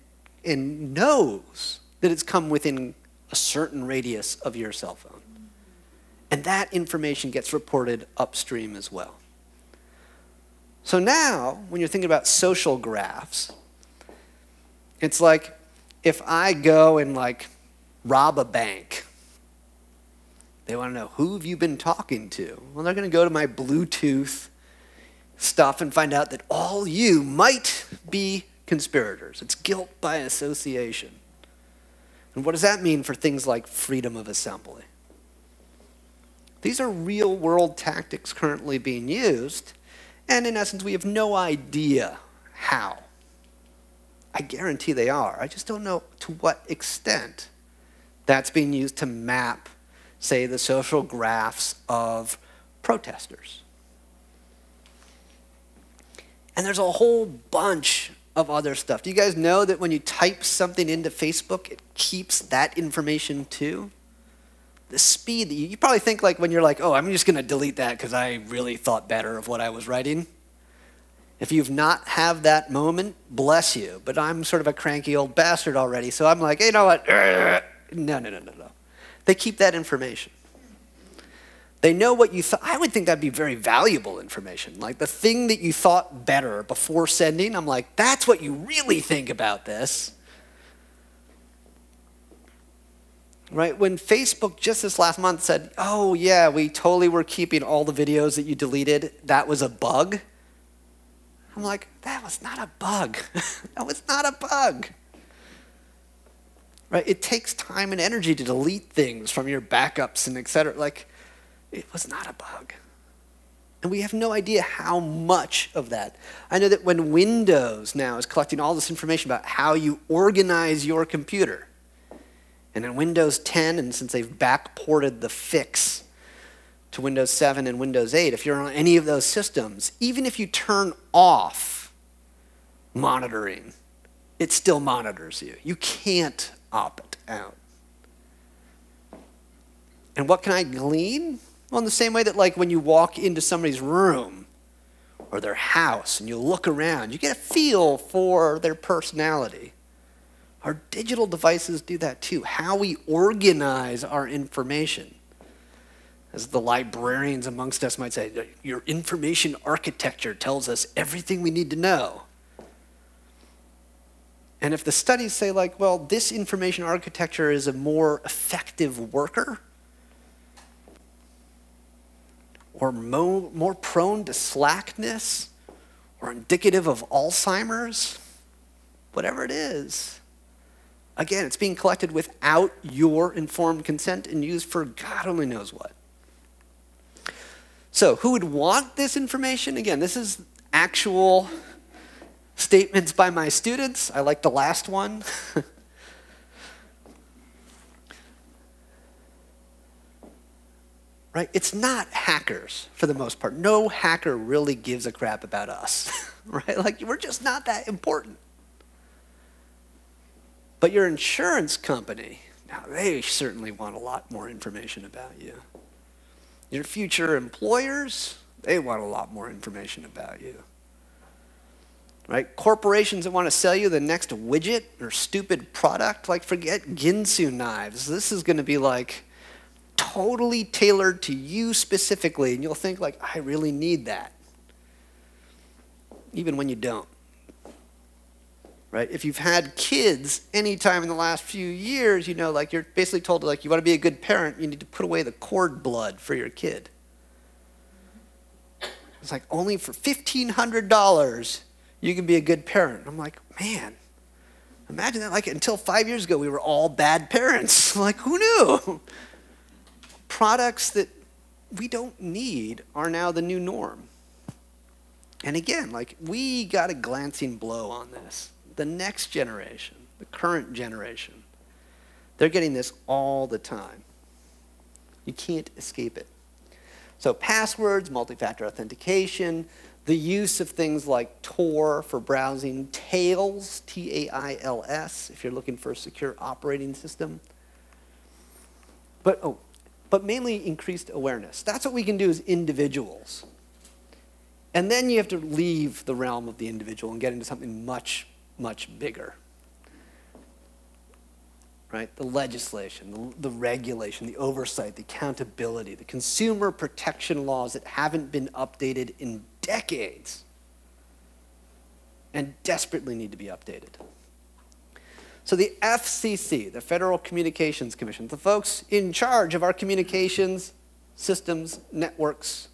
and knows that it's come within a certain radius of your cell phone. And that information gets reported upstream as well. So now, when you're thinking about social graphs, it's like if I go and like rob a bank, they want to know who have you been talking to? Well, they're going to go to my Bluetooth stuff and find out that all you might be conspirators. It's guilt by association. And what does that mean for things like freedom of assembly? These are real world tactics currently being used, and in essence, we have no idea how. I guarantee they are. I just don't know to what extent that's being used to map, say, the social graphs of protesters. And there's a whole bunch of other stuff. Do you guys know that when you type something into Facebook, it keeps that information too? The speed that you, you probably think like when you're like, oh, I'm just going to delete that because I really thought better of what I was writing. If you've not have that moment, bless you. But I'm sort of a cranky old bastard already, so I'm like, hey, you know what? No, no, no, no, no. They keep that information. They know what you thought. I would think that'd be very valuable information. Like the thing that you thought better before sending, I'm like, that's what you really think about this. Right? When Facebook just this last month said, oh, yeah, we totally were keeping all the videos that you deleted, that was a bug. I'm like, that was not a bug. that was not a bug. Right? It takes time and energy to delete things from your backups and et cetera. Like, it was not a bug. And we have no idea how much of that. I know that when Windows now is collecting all this information about how you organize your computer, and in Windows 10, and since they've backported the fix to Windows 7 and Windows 8, if you're on any of those systems, even if you turn off monitoring, it still monitors you. You can't opt out. And what can I glean? Well, in the same way that, like, when you walk into somebody's room or their house and you look around, you get a feel for their personality. Our digital devices do that too. How we organize our information. As the librarians amongst us might say, your information architecture tells us everything we need to know. And if the studies say, like, well, this information architecture is a more effective worker, or mo more prone to slackness or indicative of Alzheimer's, whatever it is. Again, it's being collected without your informed consent and used for God only knows what. So, who would want this information? Again, this is actual statements by my students. I like the last one. right? It's not hackers for the most part. No hacker really gives a crap about us, right? Like, we're just not that important. But your insurance company, now they certainly want a lot more information about you. Your future employers, they want a lot more information about you. Right? Corporations that want to sell you the next widget or stupid product, like forget Ginsu knives. This is going to be like, totally tailored to you specifically, and you'll think like, I really need that. Even when you don't. Right? If you've had kids anytime in the last few years, you know, like you're basically told like you want to be a good parent, you need to put away the cord blood for your kid. It's like only for $1,500 you can be a good parent. I'm like, man, imagine that. Like until five years ago, we were all bad parents. like, who knew? products that we don't need are now the new norm. And again, like we got a glancing blow on this. The next generation, the current generation, they're getting this all the time. You can't escape it. So passwords, multi-factor authentication, the use of things like Tor for browsing, Tails, T-A-I-L-S, if you're looking for a secure operating system. But, oh, but mainly increased awareness. That's what we can do as individuals. And then you have to leave the realm of the individual and get into something much, much bigger. right? The legislation, the, the, regulation, the oversight, the accountability, the consumer protection laws that haven't been updated in decades and desperately need to be updated. So the FCC, the Federal Communications Commission, the folks in charge of our communications systems, networks,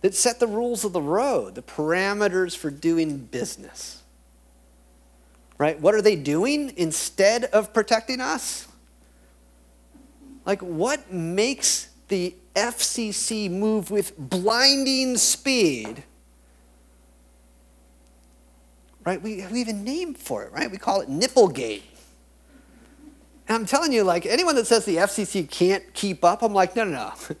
that set the rules of the road, the parameters for doing business. Right? What are they doing instead of protecting us? Like, what makes the FCC move with blinding speed? Right? We, we have a name for it, right? We call it Nipplegate. And I'm telling you, like, anyone that says the FCC can't keep up, I'm like, no, no, no.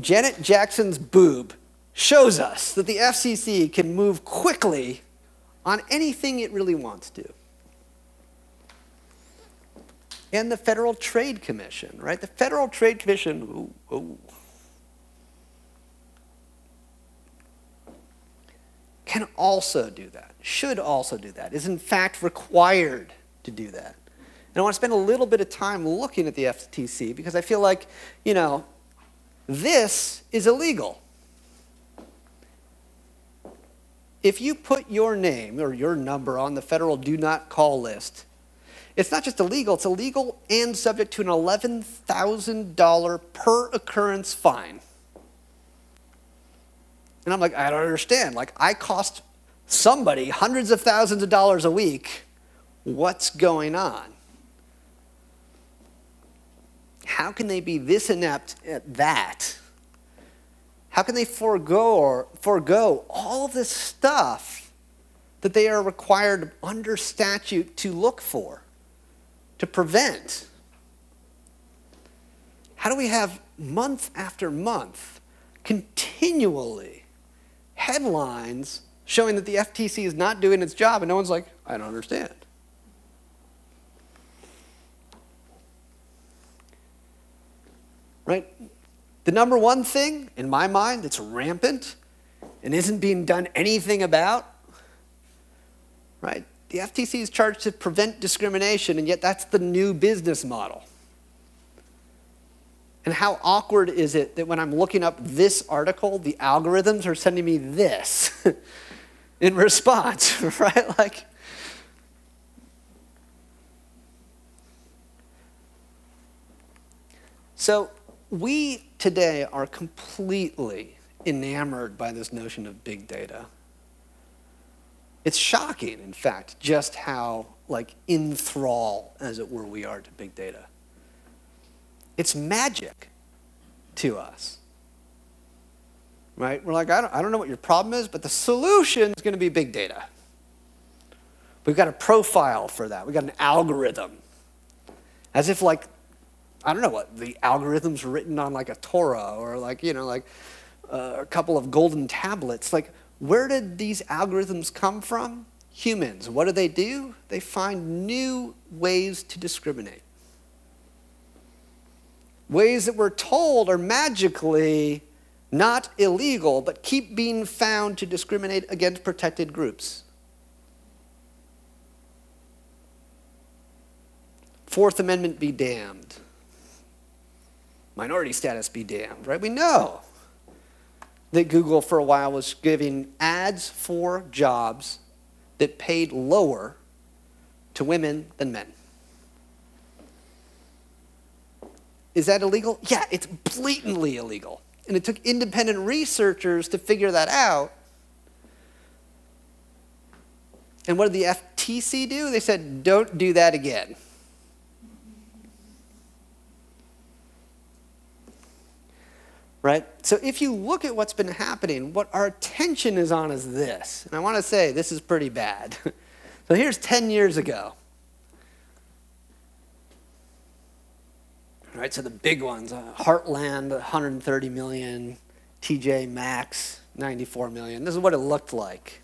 Janet Jackson's boob shows us that the FCC can move quickly on anything it really wants to. And the Federal Trade Commission, right? The Federal Trade Commission, ooh, ooh, can also do that, should also do that, is in fact required to do that. And I want to spend a little bit of time looking at the FTC because I feel like, you know, this is illegal. If you put your name or your number on the federal do not call list, it's not just illegal, it's illegal and subject to an $11,000 per occurrence fine. And I'm like, I don't understand. Like, I cost somebody hundreds of thousands of dollars a week. What's going on? How can they be this inept at that? How can they forego or forego all this stuff that they are required under statute to look for, to prevent? How do we have month after month continually headlines showing that the FTC is not doing its job and no one's like, I don't understand? right? The number one thing in my mind that's rampant and isn't being done anything about, right? The FTC is charged to prevent discrimination, and yet that's the new business model. And how awkward is it that when I'm looking up this article, the algorithms are sending me this in response, right? Like, so we today are completely enamored by this notion of big data. It's shocking, in fact, just how like in thrall, as it were, we are to big data. It's magic to us. Right? We're like, I don't, I don't know what your problem is, but the solution is going to be big data. We've got a profile for that. We've got an algorithm. As if like I don't know what the algorithms written on like a Torah or like you know like uh, a couple of golden tablets. Like where did these algorithms come from? Humans. What do they do? They find new ways to discriminate. Ways that we're told are magically not illegal, but keep being found to discriminate against protected groups. Fourth Amendment be damned minority status be damned, right? We know that Google for a while was giving ads for jobs that paid lower to women than men. Is that illegal? Yeah, it's blatantly illegal. And it took independent researchers to figure that out. And what did the FTC do? They said, don't do that again. Right? So if you look at what's been happening, what our attention is on is this. And I want to say this is pretty bad. so here's 10 years ago. Right, so the big ones, uh, Heartland, 130 million, TJ Maxx, 94 million. This is what it looked like.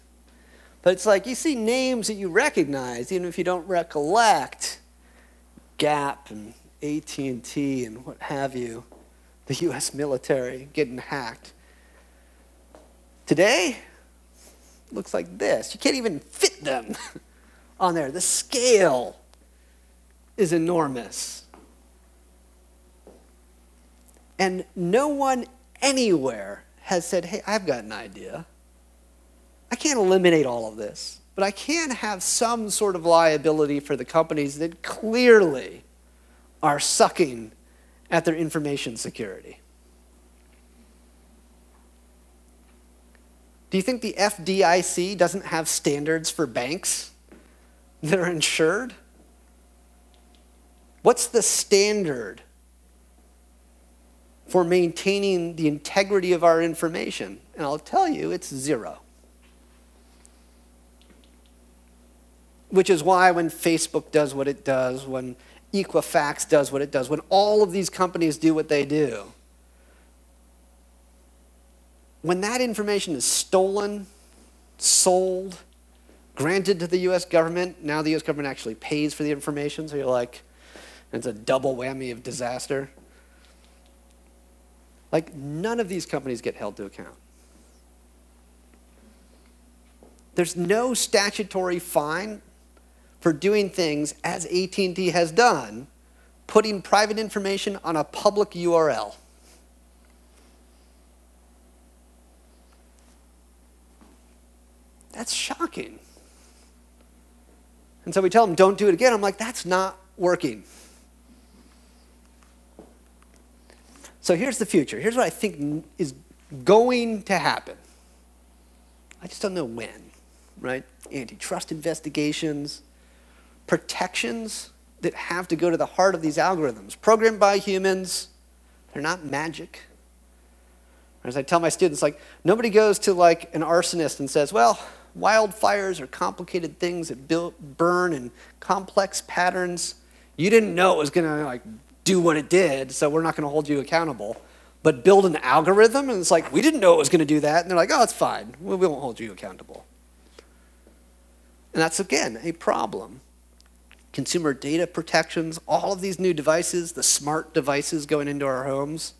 But it's like you see names that you recognize, even if you don't recollect, Gap and AT&T and what have you the U.S. military getting hacked. Today, looks like this. You can't even fit them on there. The scale is enormous. And no one anywhere has said, hey, I've got an idea. I can't eliminate all of this, but I can have some sort of liability for the companies that clearly are sucking at their information security. Do you think the FDIC doesn't have standards for banks that are insured? What's the standard for maintaining the integrity of our information? And I'll tell you, it's zero. Which is why when Facebook does what it does, when Equifax does what it does, when all of these companies do what they do, when that information is stolen, sold, granted to the US government, now the US government actually pays for the information, so you're like, it's a double whammy of disaster. Like, none of these companies get held to account. There's no statutory fine for doing things as AT&T has done, putting private information on a public URL. That's shocking. And so we tell them, don't do it again. I'm like, that's not working. So here's the future. Here's what I think is going to happen. I just don't know when, right? Antitrust investigations, protections that have to go to the heart of these algorithms, programmed by humans. They're not magic. As I tell my students, like, nobody goes to like an arsonist and says, well, wildfires are complicated things that build, burn in complex patterns. You didn't know it was going to like do what it did, so we're not going to hold you accountable. But build an algorithm, and it's like, we didn't know it was going to do that. And they're like, oh, it's fine. We won't hold you accountable. And that's, again, a problem. Consumer data protections, all of these new devices, the smart devices going into our homes,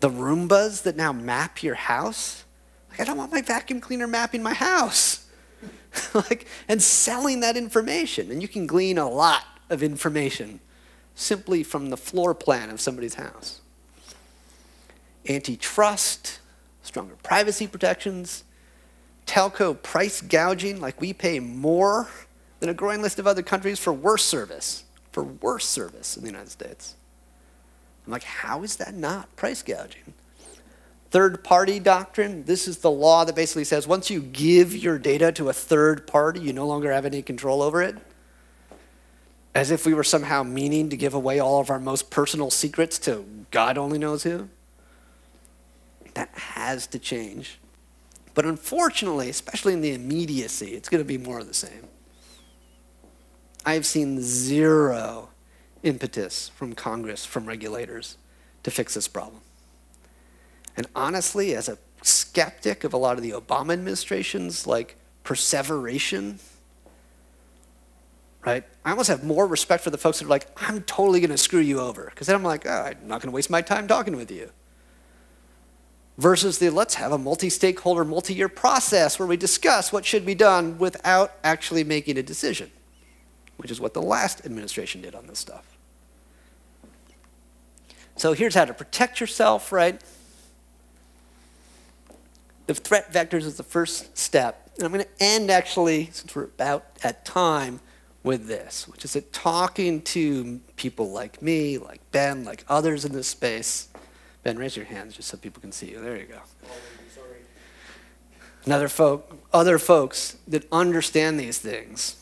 the Roombas that now map your house. Like, I don't want my vacuum cleaner mapping my house. like, and selling that information. And you can glean a lot of information simply from the floor plan of somebody's house. Antitrust, stronger privacy protections, telco price gouging, like we pay more than a growing list of other countries for worse service, for worse service in the United States. I'm like, how is that not price gouging? Third party doctrine this is the law that basically says once you give your data to a third party, you no longer have any control over it. As if we were somehow meaning to give away all of our most personal secrets to God only knows who. That has to change. But unfortunately, especially in the immediacy, it's going to be more of the same. I have seen zero impetus from Congress, from regulators, to fix this problem. And honestly, as a skeptic of a lot of the Obama administration's like perseveration, right? I almost have more respect for the folks that are like, I'm totally going to screw you over. Because then I'm like, oh, I'm not going to waste my time talking with you. Versus the let's have a multi stakeholder, multi year process where we discuss what should be done without actually making a decision, which is what the last administration did on this stuff. So here's how to protect yourself, right? The threat vectors is the first step. And I'm going to end actually, since we're about at time, with this, which is that talking to people like me, like Ben, like others in this space. Ben, raise your hands just so people can see you. There you go. Another folk, other folks that understand these things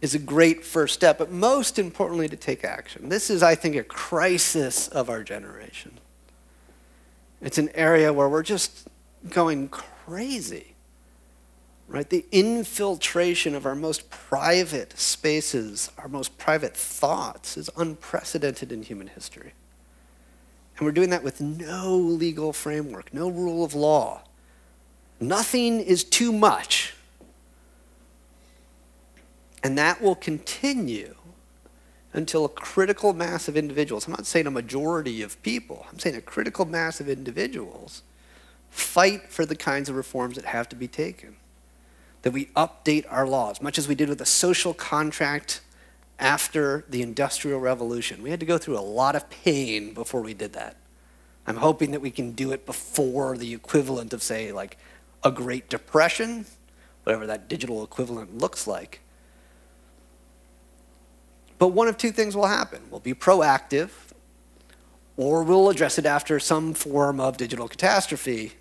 is a great first step, but most importantly, to take action. This is, I think, a crisis of our generation. It's an area where we're just going crazy right? The infiltration of our most private spaces, our most private thoughts is unprecedented in human history. And we're doing that with no legal framework, no rule of law. Nothing is too much. And that will continue until a critical mass of individuals, I'm not saying a majority of people, I'm saying a critical mass of individuals fight for the kinds of reforms that have to be taken that we update our laws, much as we did with the social contract after the Industrial Revolution. We had to go through a lot of pain before we did that. I'm hoping that we can do it before the equivalent of, say, like a Great Depression, whatever that digital equivalent looks like. But one of two things will happen. We'll be proactive, or we'll address it after some form of digital catastrophe.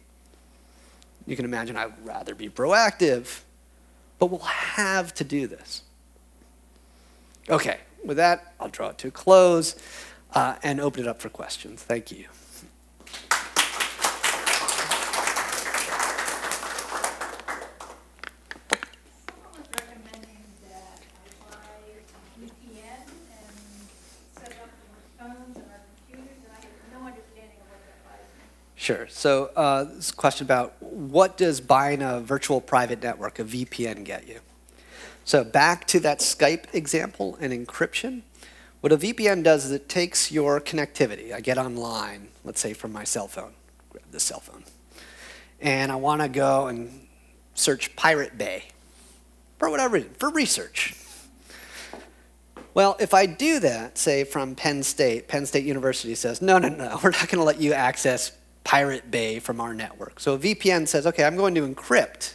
You can imagine I'd rather be proactive, but we'll have to do this. Okay, with that, I'll draw it to a close uh, and open it up for questions. Thank you. Sure. So uh, this question about what does buying a virtual private network, a VPN, get you? So back to that Skype example and encryption. What a VPN does is it takes your connectivity. I get online, let's say from my cell phone, grab the cell phone, and I want to go and search Pirate Bay for whatever reason, for research. Well, if I do that, say from Penn State, Penn State University says, no, no, no, we're not going to let you access Pirate Bay from our network. So a VPN says, okay, I'm going to encrypt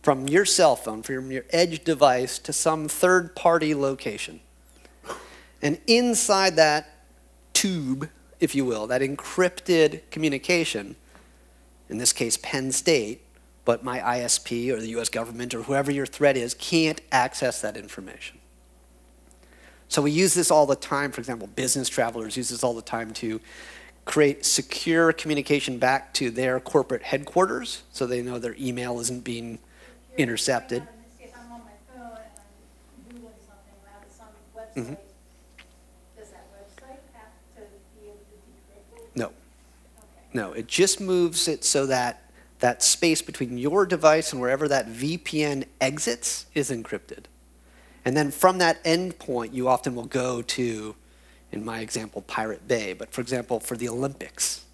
from your cell phone, from your edge device to some third party location. And inside that tube, if you will, that encrypted communication, in this case Penn State, but my ISP or the US government or whoever your threat is can't access that information. So we use this all the time. For example, business travelers use this all the time to create secure communication back to their corporate headquarters so they know their email isn't being intercepted. Mm-hmm. No. Okay. No, it just moves it so that that space between your device and wherever that VPN exits is encrypted. And then from that endpoint, you often will go to in my example, Pirate Bay. But for example, for the Olympics,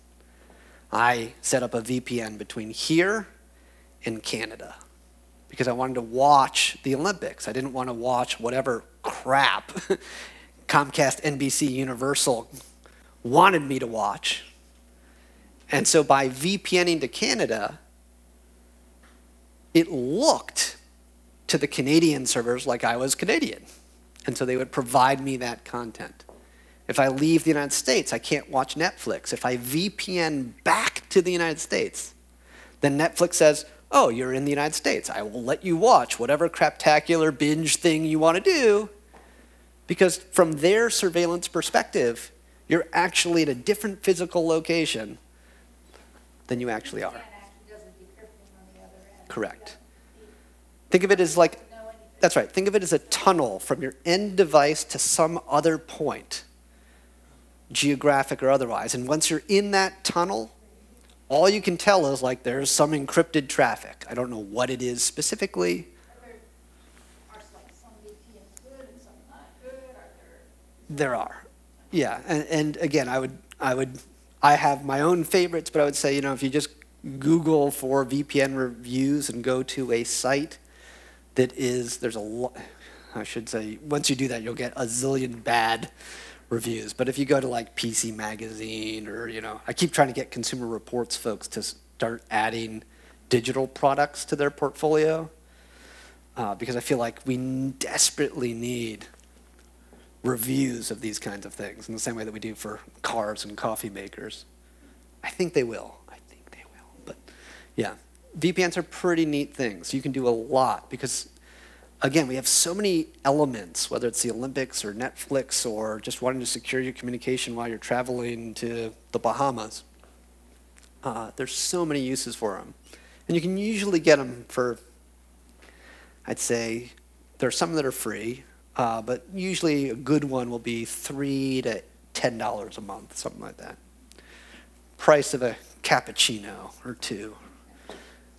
I set up a VPN between here and Canada because I wanted to watch the Olympics. I didn't want to watch whatever crap Comcast, NBC, Universal wanted me to watch. And so by VPNing to Canada, it looked to the Canadian servers like I was Canadian. And so they would provide me that content. If I leave the United States, I can't watch Netflix. If I VPN back to the United States, then Netflix says, oh, you're in the United States. I will let you watch whatever craptacular binge thing you want to do. Because from their surveillance perspective, you're actually at a different physical location than you actually are. Correct. Think of it as like, that's right, think of it as a tunnel from your end device to some other point geographic or otherwise. And once you're in that tunnel, all you can tell is like there's some encrypted traffic. I don't know what it is specifically. There are, yeah, and, and again, I would, I would, I have my own favorites, but I would say, you know, if you just Google for VPN reviews and go to a site that is, there's a lot, I should say, once you do that, you'll get a zillion bad reviews. But if you go to like PC Magazine or, you know, I keep trying to get Consumer Reports folks to start adding digital products to their portfolio uh, because I feel like we desperately need reviews of these kinds of things in the same way that we do for cars and coffee makers. I think they will. I think they will. But yeah, VPNs are pretty neat things. You can do a lot because again, we have so many elements, whether it's the Olympics or Netflix or just wanting to secure your communication while you're traveling to the Bahamas. Uh, there's so many uses for them. And you can usually get them for, I'd say, there are some that are free, uh, but usually a good one will be three to ten dollars a month, something like that. Price of a cappuccino or two.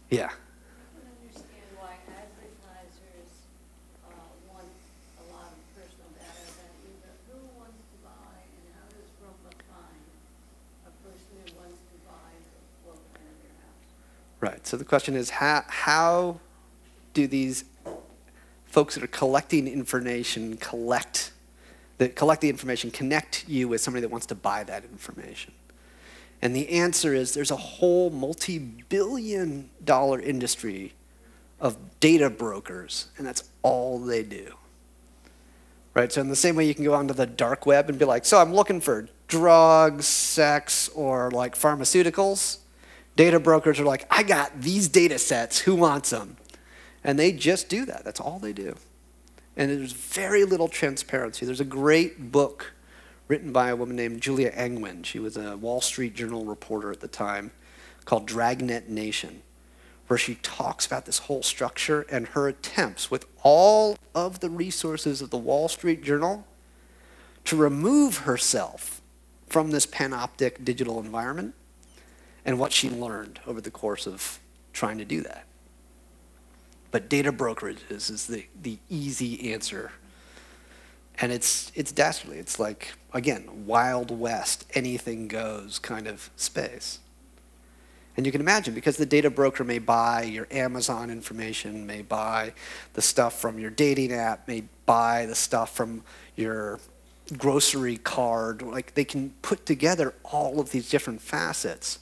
Yeah. Right. So the question is how, how do these folks that are collecting information collect that collect the information connect you with somebody that wants to buy that information? And the answer is there's a whole multi-billion dollar industry of data brokers, and that's all they do. Right? So in the same way you can go onto the dark web and be like, so I'm looking for drugs, sex, or like pharmaceuticals. Data brokers are like, I got these data sets, who wants them? And they just do that. That's all they do. And there's very little transparency. There's a great book written by a woman named Julia Angwin. She was a Wall Street Journal reporter at the time called Dragnet Nation, where she talks about this whole structure and her attempts with all of the resources of the Wall Street Journal to remove herself from this panoptic digital environment and what she learned over the course of trying to do that. But data brokerages is the, the easy answer and it's it's dastardly. It's like again, wild west, anything goes kind of space. And you can imagine because the data broker may buy your Amazon information, may buy the stuff from your dating app, may buy the stuff from your grocery card, like they can put together all of these different facets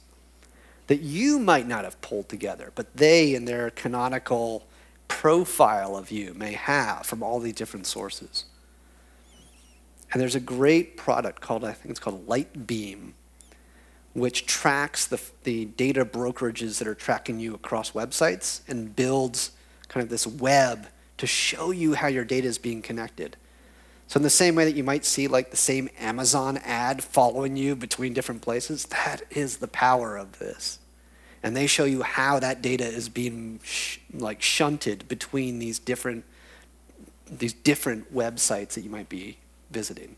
that you might not have pulled together, but they in their canonical profile of you may have from all these different sources. And there's a great product called, I think it's called Lightbeam, which tracks the, the data brokerages that are tracking you across websites and builds kind of this web to show you how your data is being connected. So in the same way that you might see like the same Amazon ad following you between different places, that is the power of this. And they show you how that data is being sh like shunted between these different these different websites that you might be visiting.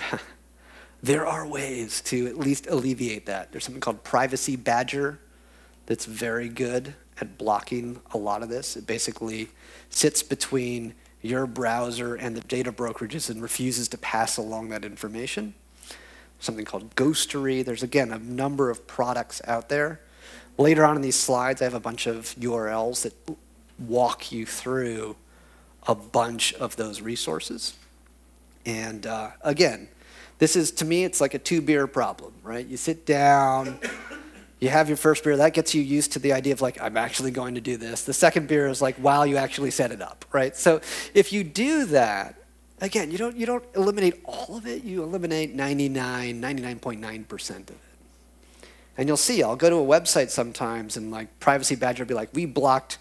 there are ways to at least alleviate that. There's something called Privacy Badger that's very good at blocking a lot of this. It basically sits between your browser and the data brokerages and refuses to pass along that information. Something called Ghostery. There's, again, a number of products out there. Later on in these slides, I have a bunch of URLs that walk you through a bunch of those resources. And uh, again, this is, to me, it's like a two beer problem, right? You sit down, you have your first beer, that gets you used to the idea of like, I'm actually going to do this. The second beer is like, wow, you actually set it up, right? So if you do that, again, you don't, you don't eliminate all of it, you eliminate 99, 99.9% of it. And you'll see, I'll go to a website sometimes and like Privacy Badger will be like, we blocked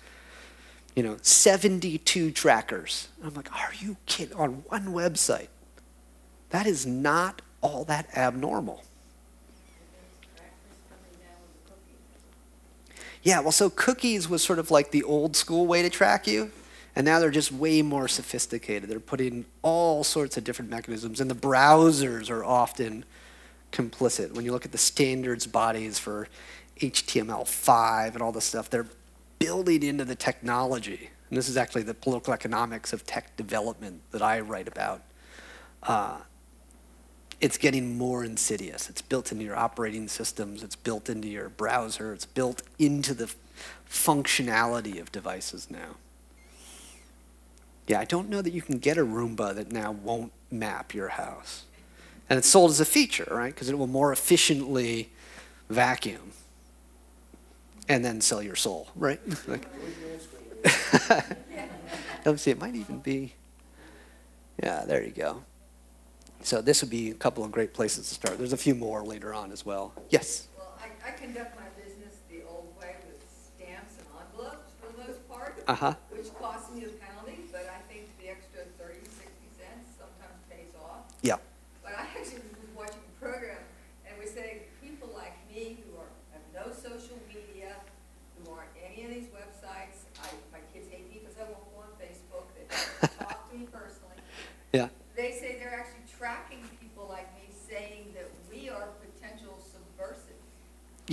you know, 72 trackers. I'm like, are you kidding? On one website. That is not all that abnormal. Yeah, well, so cookies was sort of like the old school way to track you, and now they're just way more sophisticated. They're putting all sorts of different mechanisms, and the browsers are often complicit. When you look at the standards bodies for HTML5 and all this stuff, they're building into the technology, and this is actually the political economics of tech development that I write about, uh, it's getting more insidious. It's built into your operating systems, it's built into your browser, it's built into the functionality of devices now. Yeah, I don't know that you can get a Roomba that now won't map your house. And it's sold as a feature, right? Because it will more efficiently vacuum and then sell your soul, right? let me see, it might even be, yeah, there you go. So this would be a couple of great places to start. There's a few more later on as well. Yes? Well, I, I conduct my business the old way with stamps and envelopes for the most part, uh-huh. which costs me a penalty, but I think the extra 30, 60 cents sometimes pays off. Yeah. But I actually was watching a program, and we say people like me who are have no social media, who aren't any of these websites. I, my kids hate me because I won't go on Facebook. They don't talk to me personally. Yeah. They say they're actually tracking people like me, saying that we are potential subversives.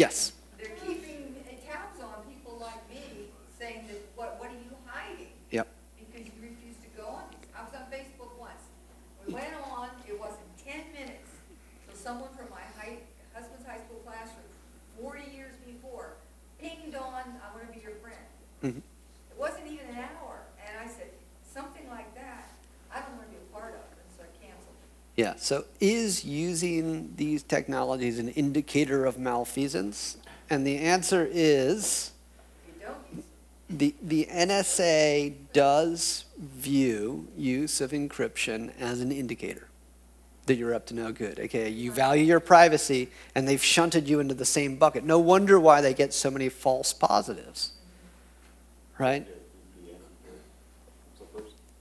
Yes. They're keeping tabs on people like me, saying that, what, what are you hiding? Yep. Because you refuse to go on. I was on Facebook once. We went on, it wasn't ten minutes, so someone from my high, husband's high school classroom, forty years before, pinged on, I want to be your friend. Mhm. It wasn't even an hour, Yeah, so is using these technologies an indicator of malfeasance? And the answer is the, the NSA does view use of encryption as an indicator that you're up to no good. Okay, you value your privacy, and they've shunted you into the same bucket. No wonder why they get so many false positives, right?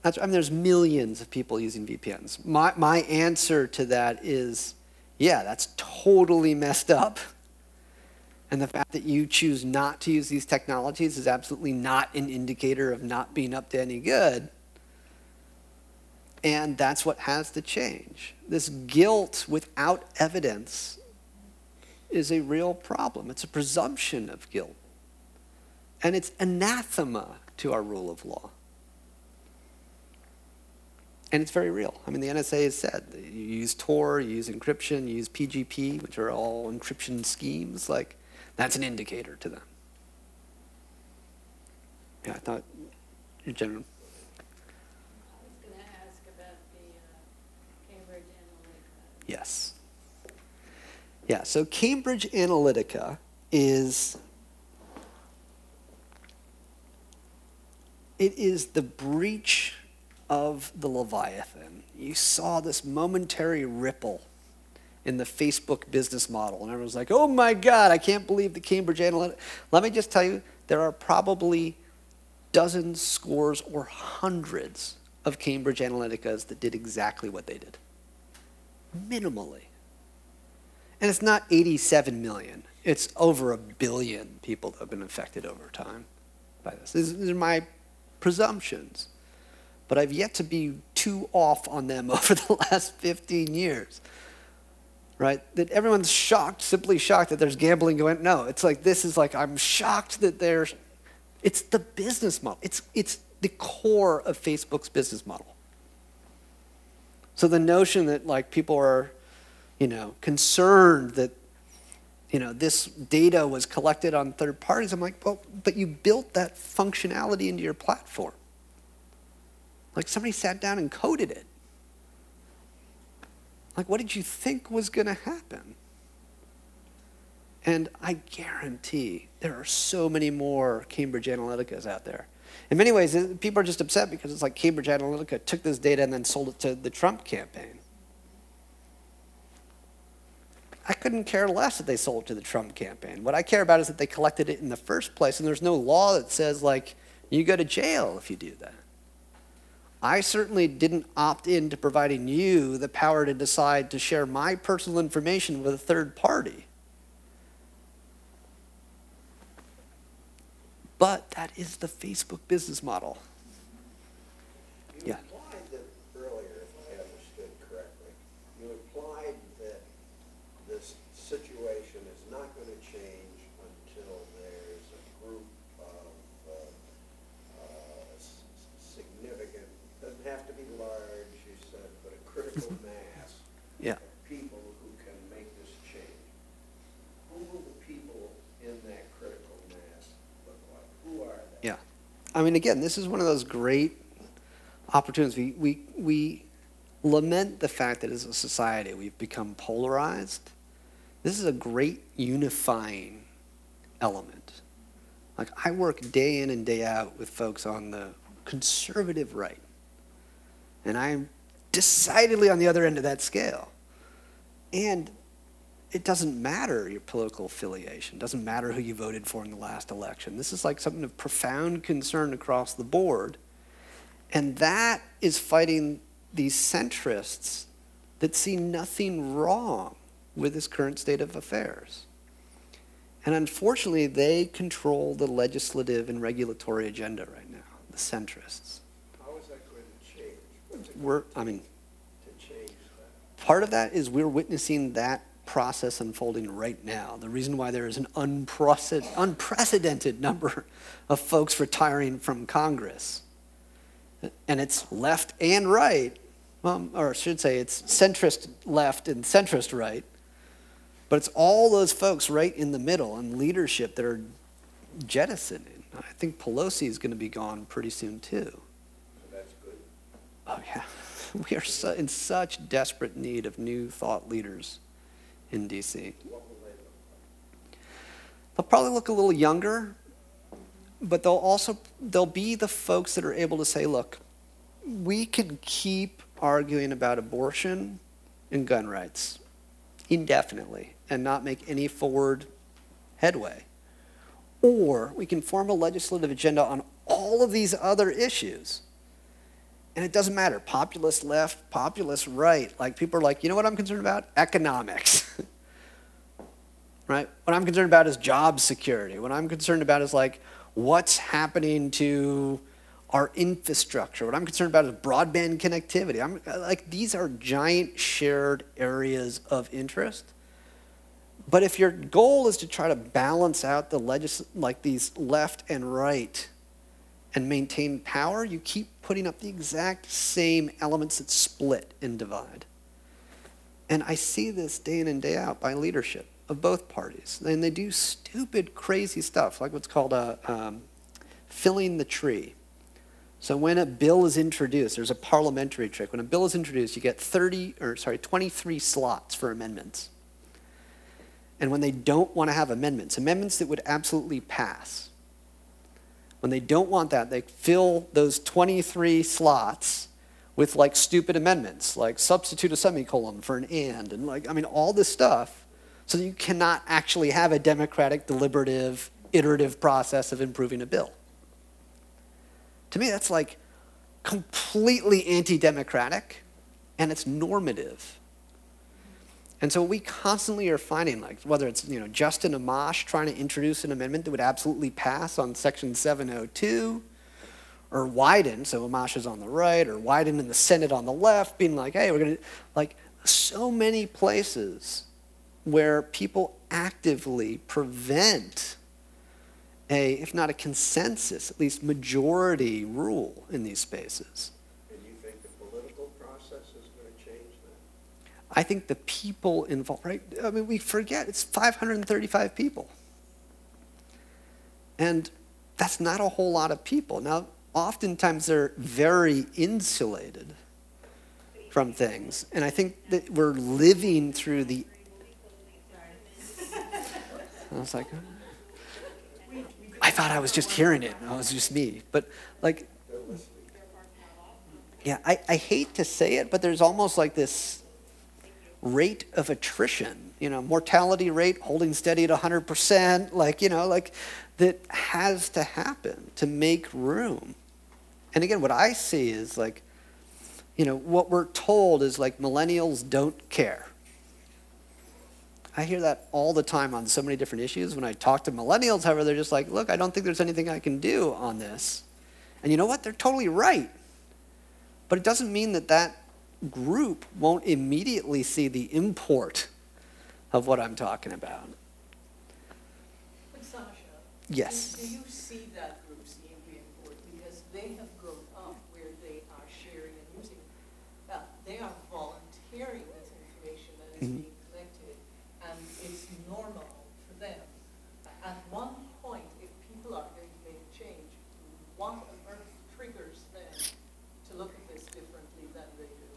That's, I mean, there's millions of people using VPNs. My, my answer to that is, yeah, that's totally messed up. And the fact that you choose not to use these technologies is absolutely not an indicator of not being up to any good. And that's what has to change. This guilt without evidence is a real problem. It's a presumption of guilt. And it's anathema to our rule of law. And it's very real. I mean, the NSA has said you use Tor, you use encryption, you use PGP, which are all encryption schemes. Like, that's an indicator to them. Yeah, I thought, general. I was gonna ask about the uh, Cambridge Analytica. Yes. Yeah, so Cambridge Analytica is it is the breach of the Leviathan. You saw this momentary ripple in the Facebook business model, and everyone's like, "Oh my God, I can't believe the Cambridge Analytica." Let me just tell you, there are probably dozens, scores, or hundreds of Cambridge Analyticas that did exactly what they did minimally. And it's not 87 million, it's over a billion people that have been affected over time by this. These are my presumptions. But I've yet to be too off on them over the last 15 years. Right? That everyone's shocked, simply shocked that there's gambling going. No, it's like this is like I'm shocked that there's it's the business model. It's it's the core of Facebook's business model. So the notion that like people are, you know, concerned that, you know, this data was collected on third parties, I'm like, well, but you built that functionality into your platform. Like somebody sat down and coded it. Like, what did you think was going to happen? And I guarantee there are so many more Cambridge Analyticas out there. In many ways, people are just upset because it's like Cambridge Analytica took this data and then sold it to the Trump campaign. I couldn't care less that they sold it to the Trump campaign. What I care about is that they collected it in the first place, and there's no law that says, like, you go to jail if you do that. I certainly didn't opt in to providing you the power to decide to share my personal information with a third party. But that is the Facebook business model. You Yeah. implied that earlier, if I understood correctly, you implied that this situation is not going to change until there's a group of uh, uh, s- significant, doesn't have to be large, you said, but a critical mass Yeah. of people who can make this change. Who will the people in that critical mass look like? Who are they? Yeah. I mean, again, this is one of those great opportunities. We, we, we lament the fact that as a society we've become polarized. This is a great unifying element. Like, I work day in and day out with folks on the conservative right, and I'm decidedly on the other end of that scale. And it doesn't matter your political affiliation. It doesn't matter who you voted for in the last election. This is like something of profound concern across the board. And that is fighting these centrists that see nothing wrong with this current state of affairs. And unfortunately, they control the legislative and regulatory agenda right now, the centrists. How is that going to change? We're, I mean, to change that? Part of that is we're witnessing that process unfolding right now. The reason why there is an unprecedented, unprecedented number of folks retiring from Congress, and it's left and right, well, or I should say it's centrist left and centrist right, but it's all those folks right in the middle and leadership that are jettisoning. I think Pelosi is going to be gone pretty soon too. That's good. Oh yeah. we are in such desperate need of new thought leaders in DC. They'll probably look a little younger, but they'll also they'll be the folks that are able to say, look, we can keep arguing about abortion and gun rights indefinitely and not make any forward headway. Or we can form a legislative agenda on all of these other issues. And it doesn't matter, populist left, populist right. Like people are like, you know what I'm concerned about? Economics. right? What I'm concerned about is job security. What I'm concerned about is like what's happening to our infrastructure. What I'm concerned about is broadband connectivity. I'm like these are giant shared areas of interest. But if your goal is to try to balance out the legis- like these left and right and maintain power, you keep putting up the exact same elements that split and divide. And I see this day in and day out by leadership of both parties. And they do stupid, crazy stuff, like what's called a um, filling the tree. So when a bill is introduced, there's a parliamentary trick. When a bill is introduced, you get 30, or sorry, 23 slots for amendments. And when they don't want to have amendments, amendments that would absolutely pass, when they don't want that, they fill those 23 slots with like stupid amendments, like substitute a semicolon for an and, and like, I mean, all this stuff, so you cannot actually have a democratic, deliberative, iterative process of improving a bill. To me, that's like completely anti democratic and it's normative. And so we constantly are finding, like, whether it's, you know, Justin Amash trying to introduce an amendment that would absolutely pass on Section 702, or Wyden, so Amash is on the right, or Wyden in the Senate on the left, being like, hey, we're going to, like, so many places where people actively prevent a, if not a consensus, at least majority rule in these spaces. And you think the political process is going to change that? I think the people involved, right? I mean, we forget it's 535 people. And that's not a whole lot of people. Now, oftentimes they're very insulated from things. And I think that we're living through the. I was like, I thought I was just hearing it. It was just me. But, like, yeah, I, I hate to say it, but there's almost like this rate of attrition, you know, mortality rate holding steady at 100%, like, you know, like that has to happen to make room. And again, what I see is like, you know, what we're told is like millennials don't care. I hear that all the time on so many different issues. When I talk to millennials, however, they're just like, look, I don't think there's anything I can do on this. And you know what? They're totally right. But it doesn't mean that that group won't immediately see the import of what I'm talking about. But Sascha. Yes. Do do you see that group seeing the import? Because they have grown up where they are sharing and using, well, they are volunteering this information that is Mhm. being collected, and it's normal for them. At one point, if people are going to make a change, what on earth triggers them to look at this differently than they do?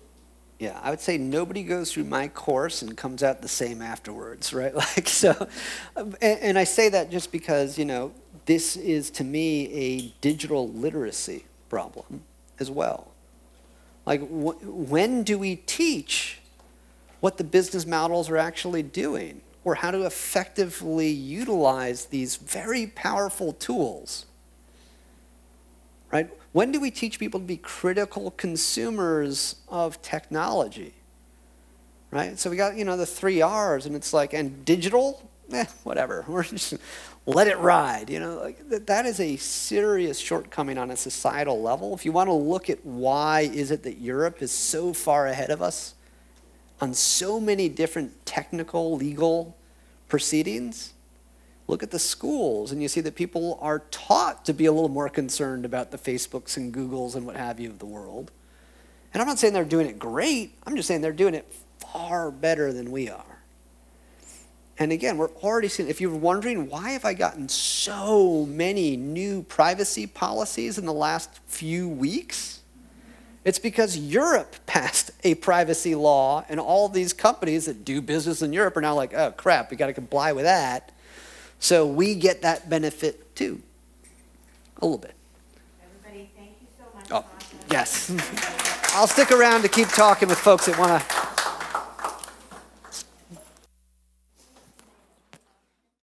Yeah, I would say nobody goes through my course and comes out the same afterwards, right? Like so, and, and I say that just because you know this is to me a digital literacy problem as well. Like, wh- when do we teach what the business models are actually doing, or how to effectively utilize these very powerful tools? right? When do we teach people to be critical consumers of technology? Right? So we got, you know, the three R's, and it's like, and digital, eh, whatever. We're just let it ride. You know, like that, that is a serious shortcoming on a societal level. If you want to look at why is it that Europe is so far ahead of us on so many different technical, legal proceedings, look at the schools and you see that people are taught to be a little more concerned about the Facebooks and Googles and what have you of the world. And I'm not saying they're doing it great, I'm just saying they're doing it far better than we are. And again, we're already seeing, if you're wondering why have I gotten so many new privacy policies in the last few weeks, It's because Europe passed a privacy law, and all these companies that do business in Europe are now like, oh crap, we got to comply with that. So we get that benefit too, a little bit. Everybody, thank you so much. Oh, yes. I'll stick around to keep talking with folks that want to